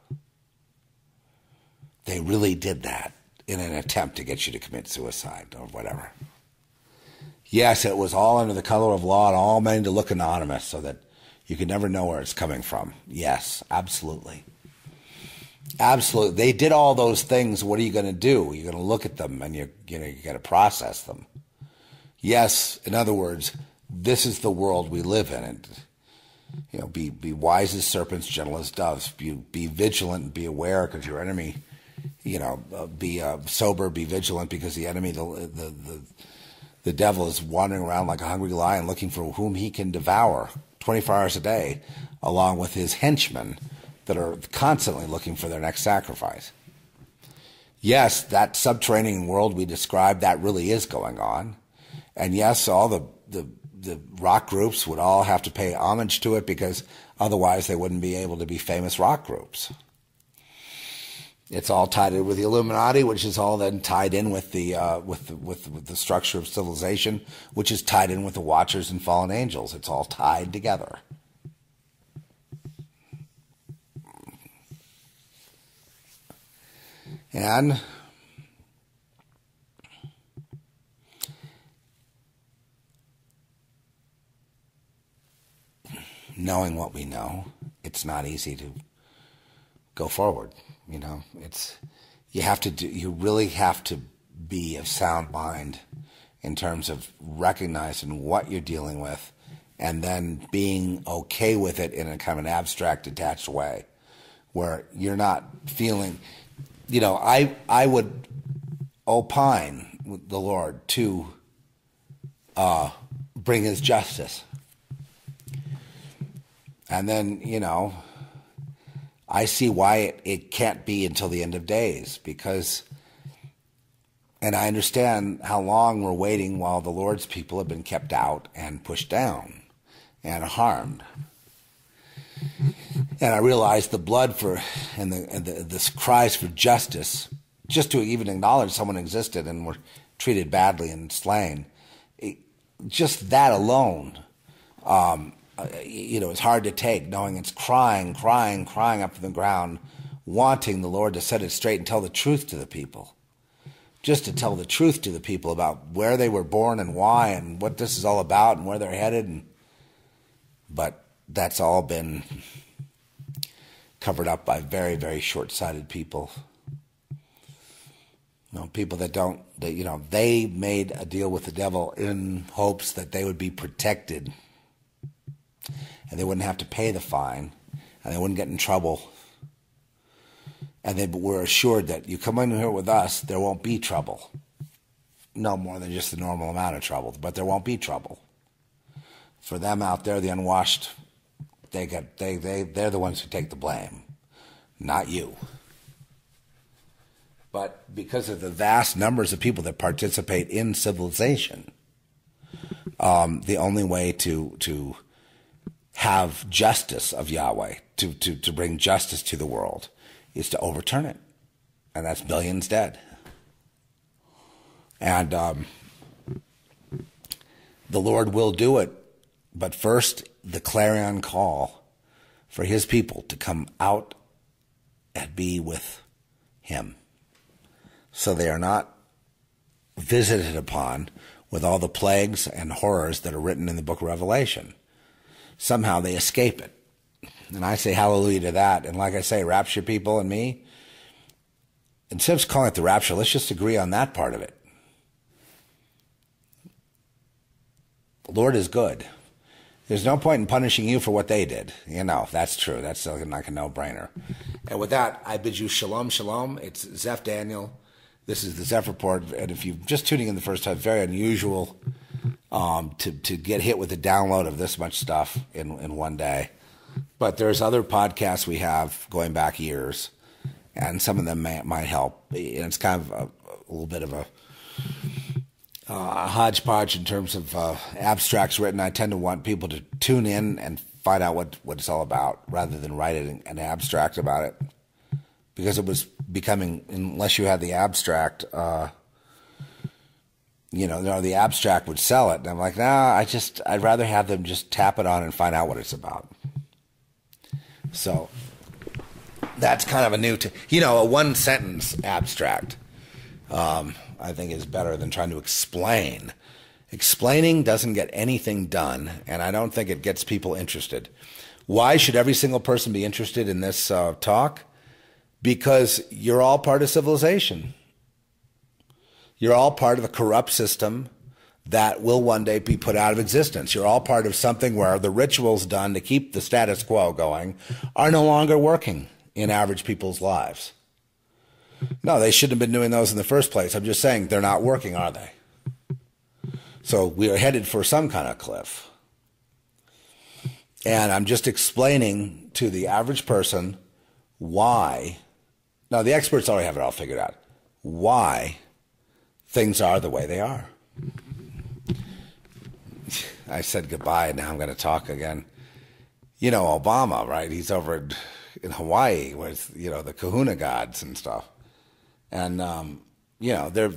They really did that in an attempt to get you to commit suicide or whatever. Yes, it was all under the color of law and all meant to look anonymous so that you can never know where it's coming from. Yes, absolutely. Absolutely. They did all those things. What are you going to do? You're going to look at them and you're, you know, you got to process them. Yes, in other words, this is the world we live in. And, you know, be, be wise as serpents, gentle as doves. Be, be vigilant and be aware because your enemy, you know, uh, be uh, sober, be vigilant because the enemy, the, the, the, the devil is wandering around like a hungry lion looking for whom he can devour. 24 hours a day, along with his henchmen that are constantly looking for their next sacrifice. Yes, that subterranean world we described, that really is going on. And yes, all the, the, the rock groups would all have to pay homage to it because otherwise they wouldn't be able to be famous rock groups. It's all tied in with the Illuminati, which is all then tied in with the uh, with the, with with the structure of civilization, which is tied in with the Watchers and fallen angels. It's all tied together. And knowing what we know, it's not easy to go forward. You know, it's you have to do. You really have to be of sound mind in terms of recognizing what you're dealing with, and then being okay with it in a kind of an abstract, detached way, where you're not feeling. You know, I I would opine with the Lord to uh, bring His justice and then, you know, I see why it, it can't be until the end of days because, and I understand how long we're waiting while the Lord's people have been kept out and pushed down and harmed. And I realize the blood for and the, and the this cries for justice, just to even acknowledge someone existed and were treated badly and slain, it, just that alone um, uh, you know, it's hard to take knowing it's crying, crying, crying up from the ground, wanting the Lord to set it straight and tell the truth to the people. Just to tell the truth to the people about where they were born and why and what this is all about and where they're headed. And, but that's all been covered up by very, very short sighted people. You know, people that don't, that, you know, they made a deal with the devil in hopes that they would be protected and they wouldn't have to pay the fine and they wouldn't get in trouble. And they were assured that you come in here with us, there won't be trouble. No more than just the normal amount of trouble, but there won't be trouble. For them out there, the unwashed, they get they they they're the ones who take the blame, not you. But because of the vast numbers of people that participate in civilization, um, the only way to to have justice of Yahweh, to, to, to bring justice to the world, is to overturn it. And that's billions dead. And um, the Lord will do it. But first, the clarion call for his people to come out and be with him. So they are not visited upon with all the plagues and horrors that are written in the book of Revelation somehow they escape it. And I say hallelujah to that. And like I say, rapture people and me, instead of calling it the rapture, let's just agree on that part of it. The Lord is good. There's no point in punishing you for what they did. You know, that's true. That's like a no brainer. And with that, I bid you shalom, shalom. It's Zeph Daniel. This is the Zeph Report. And if you're just tuning in the first time, very unusual um, to to get hit with a download of this much stuff in in one day. But there's other podcasts we have going back years, and some of them may, might help. And it's kind of a, a little bit of a, uh, hodgepodge in terms of uh, abstracts written. I tend to want people to tune in and find out what, what it's all about rather than write it an abstract about it. Because it was becoming, unless you had the abstract, uh, you know, no, the abstract would sell it. And I'm like, nah, I just, I'd rather have them just tap it on and find out what it's about. So that's kind of a new, t- you know, a one sentence abstract, um, I think is better than trying to explain. Explaining doesn't get anything done, and I don't think it gets people interested. Why should every single person be interested in this uh, talk? Because you're all part of civilization. You're all part of a corrupt system that will one day be put out of existence. You're all part of something where the rituals done to keep the status quo going are no longer working in average people's lives. No, they shouldn't have been doing those in the first place. I'm just saying they're not working, are they? So we are headed for some kind of cliff. And I'm just explaining to the average person why. Now, the experts already have it all figured out. Why things are the way they are. I said goodbye, and now I'm going to talk again. you know, Obama, right? He's over in, Hawaii with, you know, the kahuna gods and stuff. And, um, you know, they're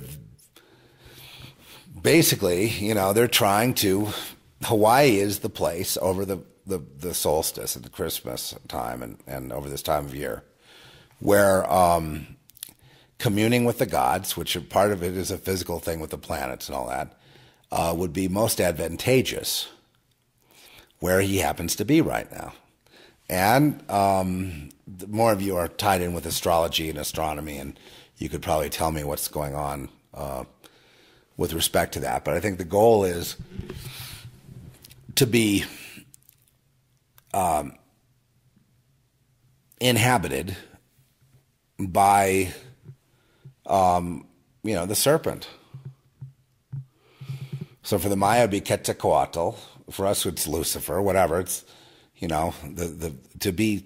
basically, you know, they're trying to, Hawaii is the place over the, the, the solstice and the Christmas time and, and over this time of year where um, communing with the gods, which part of it is a physical thing with the planets and all that, uh, would be most advantageous where he happens to be right now. And um, more of you are tied in with astrology and astronomy, and you could probably tell me what's going on uh, with respect to that. But I think the goal is to be um, inhabited by, um, you know, the serpent. So for the Maya, it'd be Quetzalcoatl. For us, it's Lucifer. Whatever. It's you know the the to be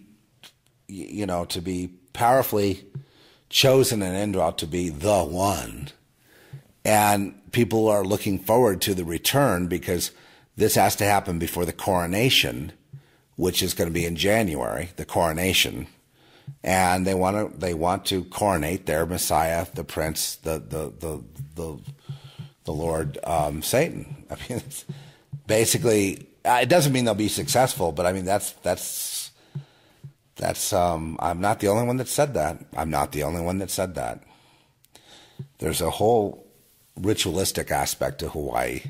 you know to be powerfully chosen and indwelt to be the one, and people are looking forward to the return because this has to happen before the coronation, which is going to be in January. The coronation and they want to they want to coronate their Messiah, the Prince, the the the the, the Lord um, Satan. I mean, basically, uh, it doesn't mean they'll be successful, but I mean that's that's that's um, I'm not the only one that said that. I'm not the only one that said that. There's a whole ritualistic aspect to Hawaii,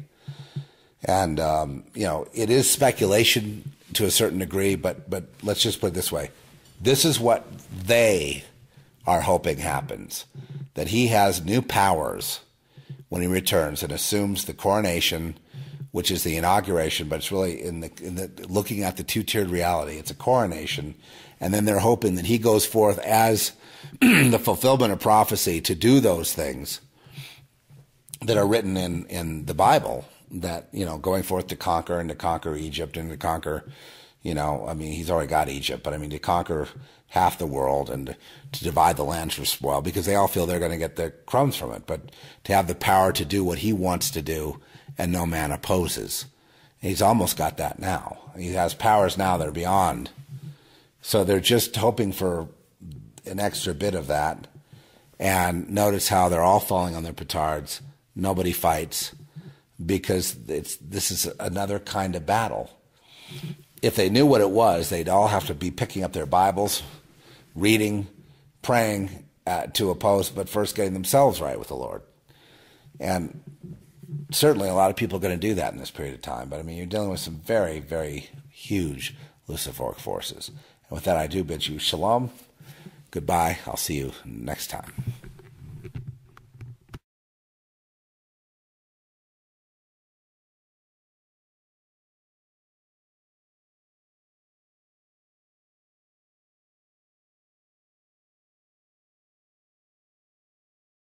and um, you know it is speculation to a certain degree, but but let's just put it this way this is what they are hoping happens that he has new powers when he returns and assumes the coronation, which is the inauguration, but it's really in the, in the looking at the two tiered reality. It's a coronation. And then they're hoping that he goes forth as the fulfillment of prophecy to do those things that are written in, in the Bible that, you know, going forth to conquer and to conquer Egypt and to conquer you know, I mean, he's already got Egypt, but I mean, to conquer half the world and to divide the lands for spoil because they all feel they're going to get the crumbs from it. But to have the power to do what he wants to do and no man opposes. He's almost got that now. He has powers now that are beyond. So they're just hoping for an extra bit of that. And notice how they're all falling on their petards. Nobody fights because it's, this is another kind of battle if they knew what it was, they'd all have to be picking up their Bibles, reading, praying uh, to oppose, but first getting themselves right with the Lord. And certainly a lot of people are going to do that in this period of time. But I mean, you're dealing with some very, very huge Luciferic forces. And with that, I do bid you shalom. Goodbye. I'll see you next time.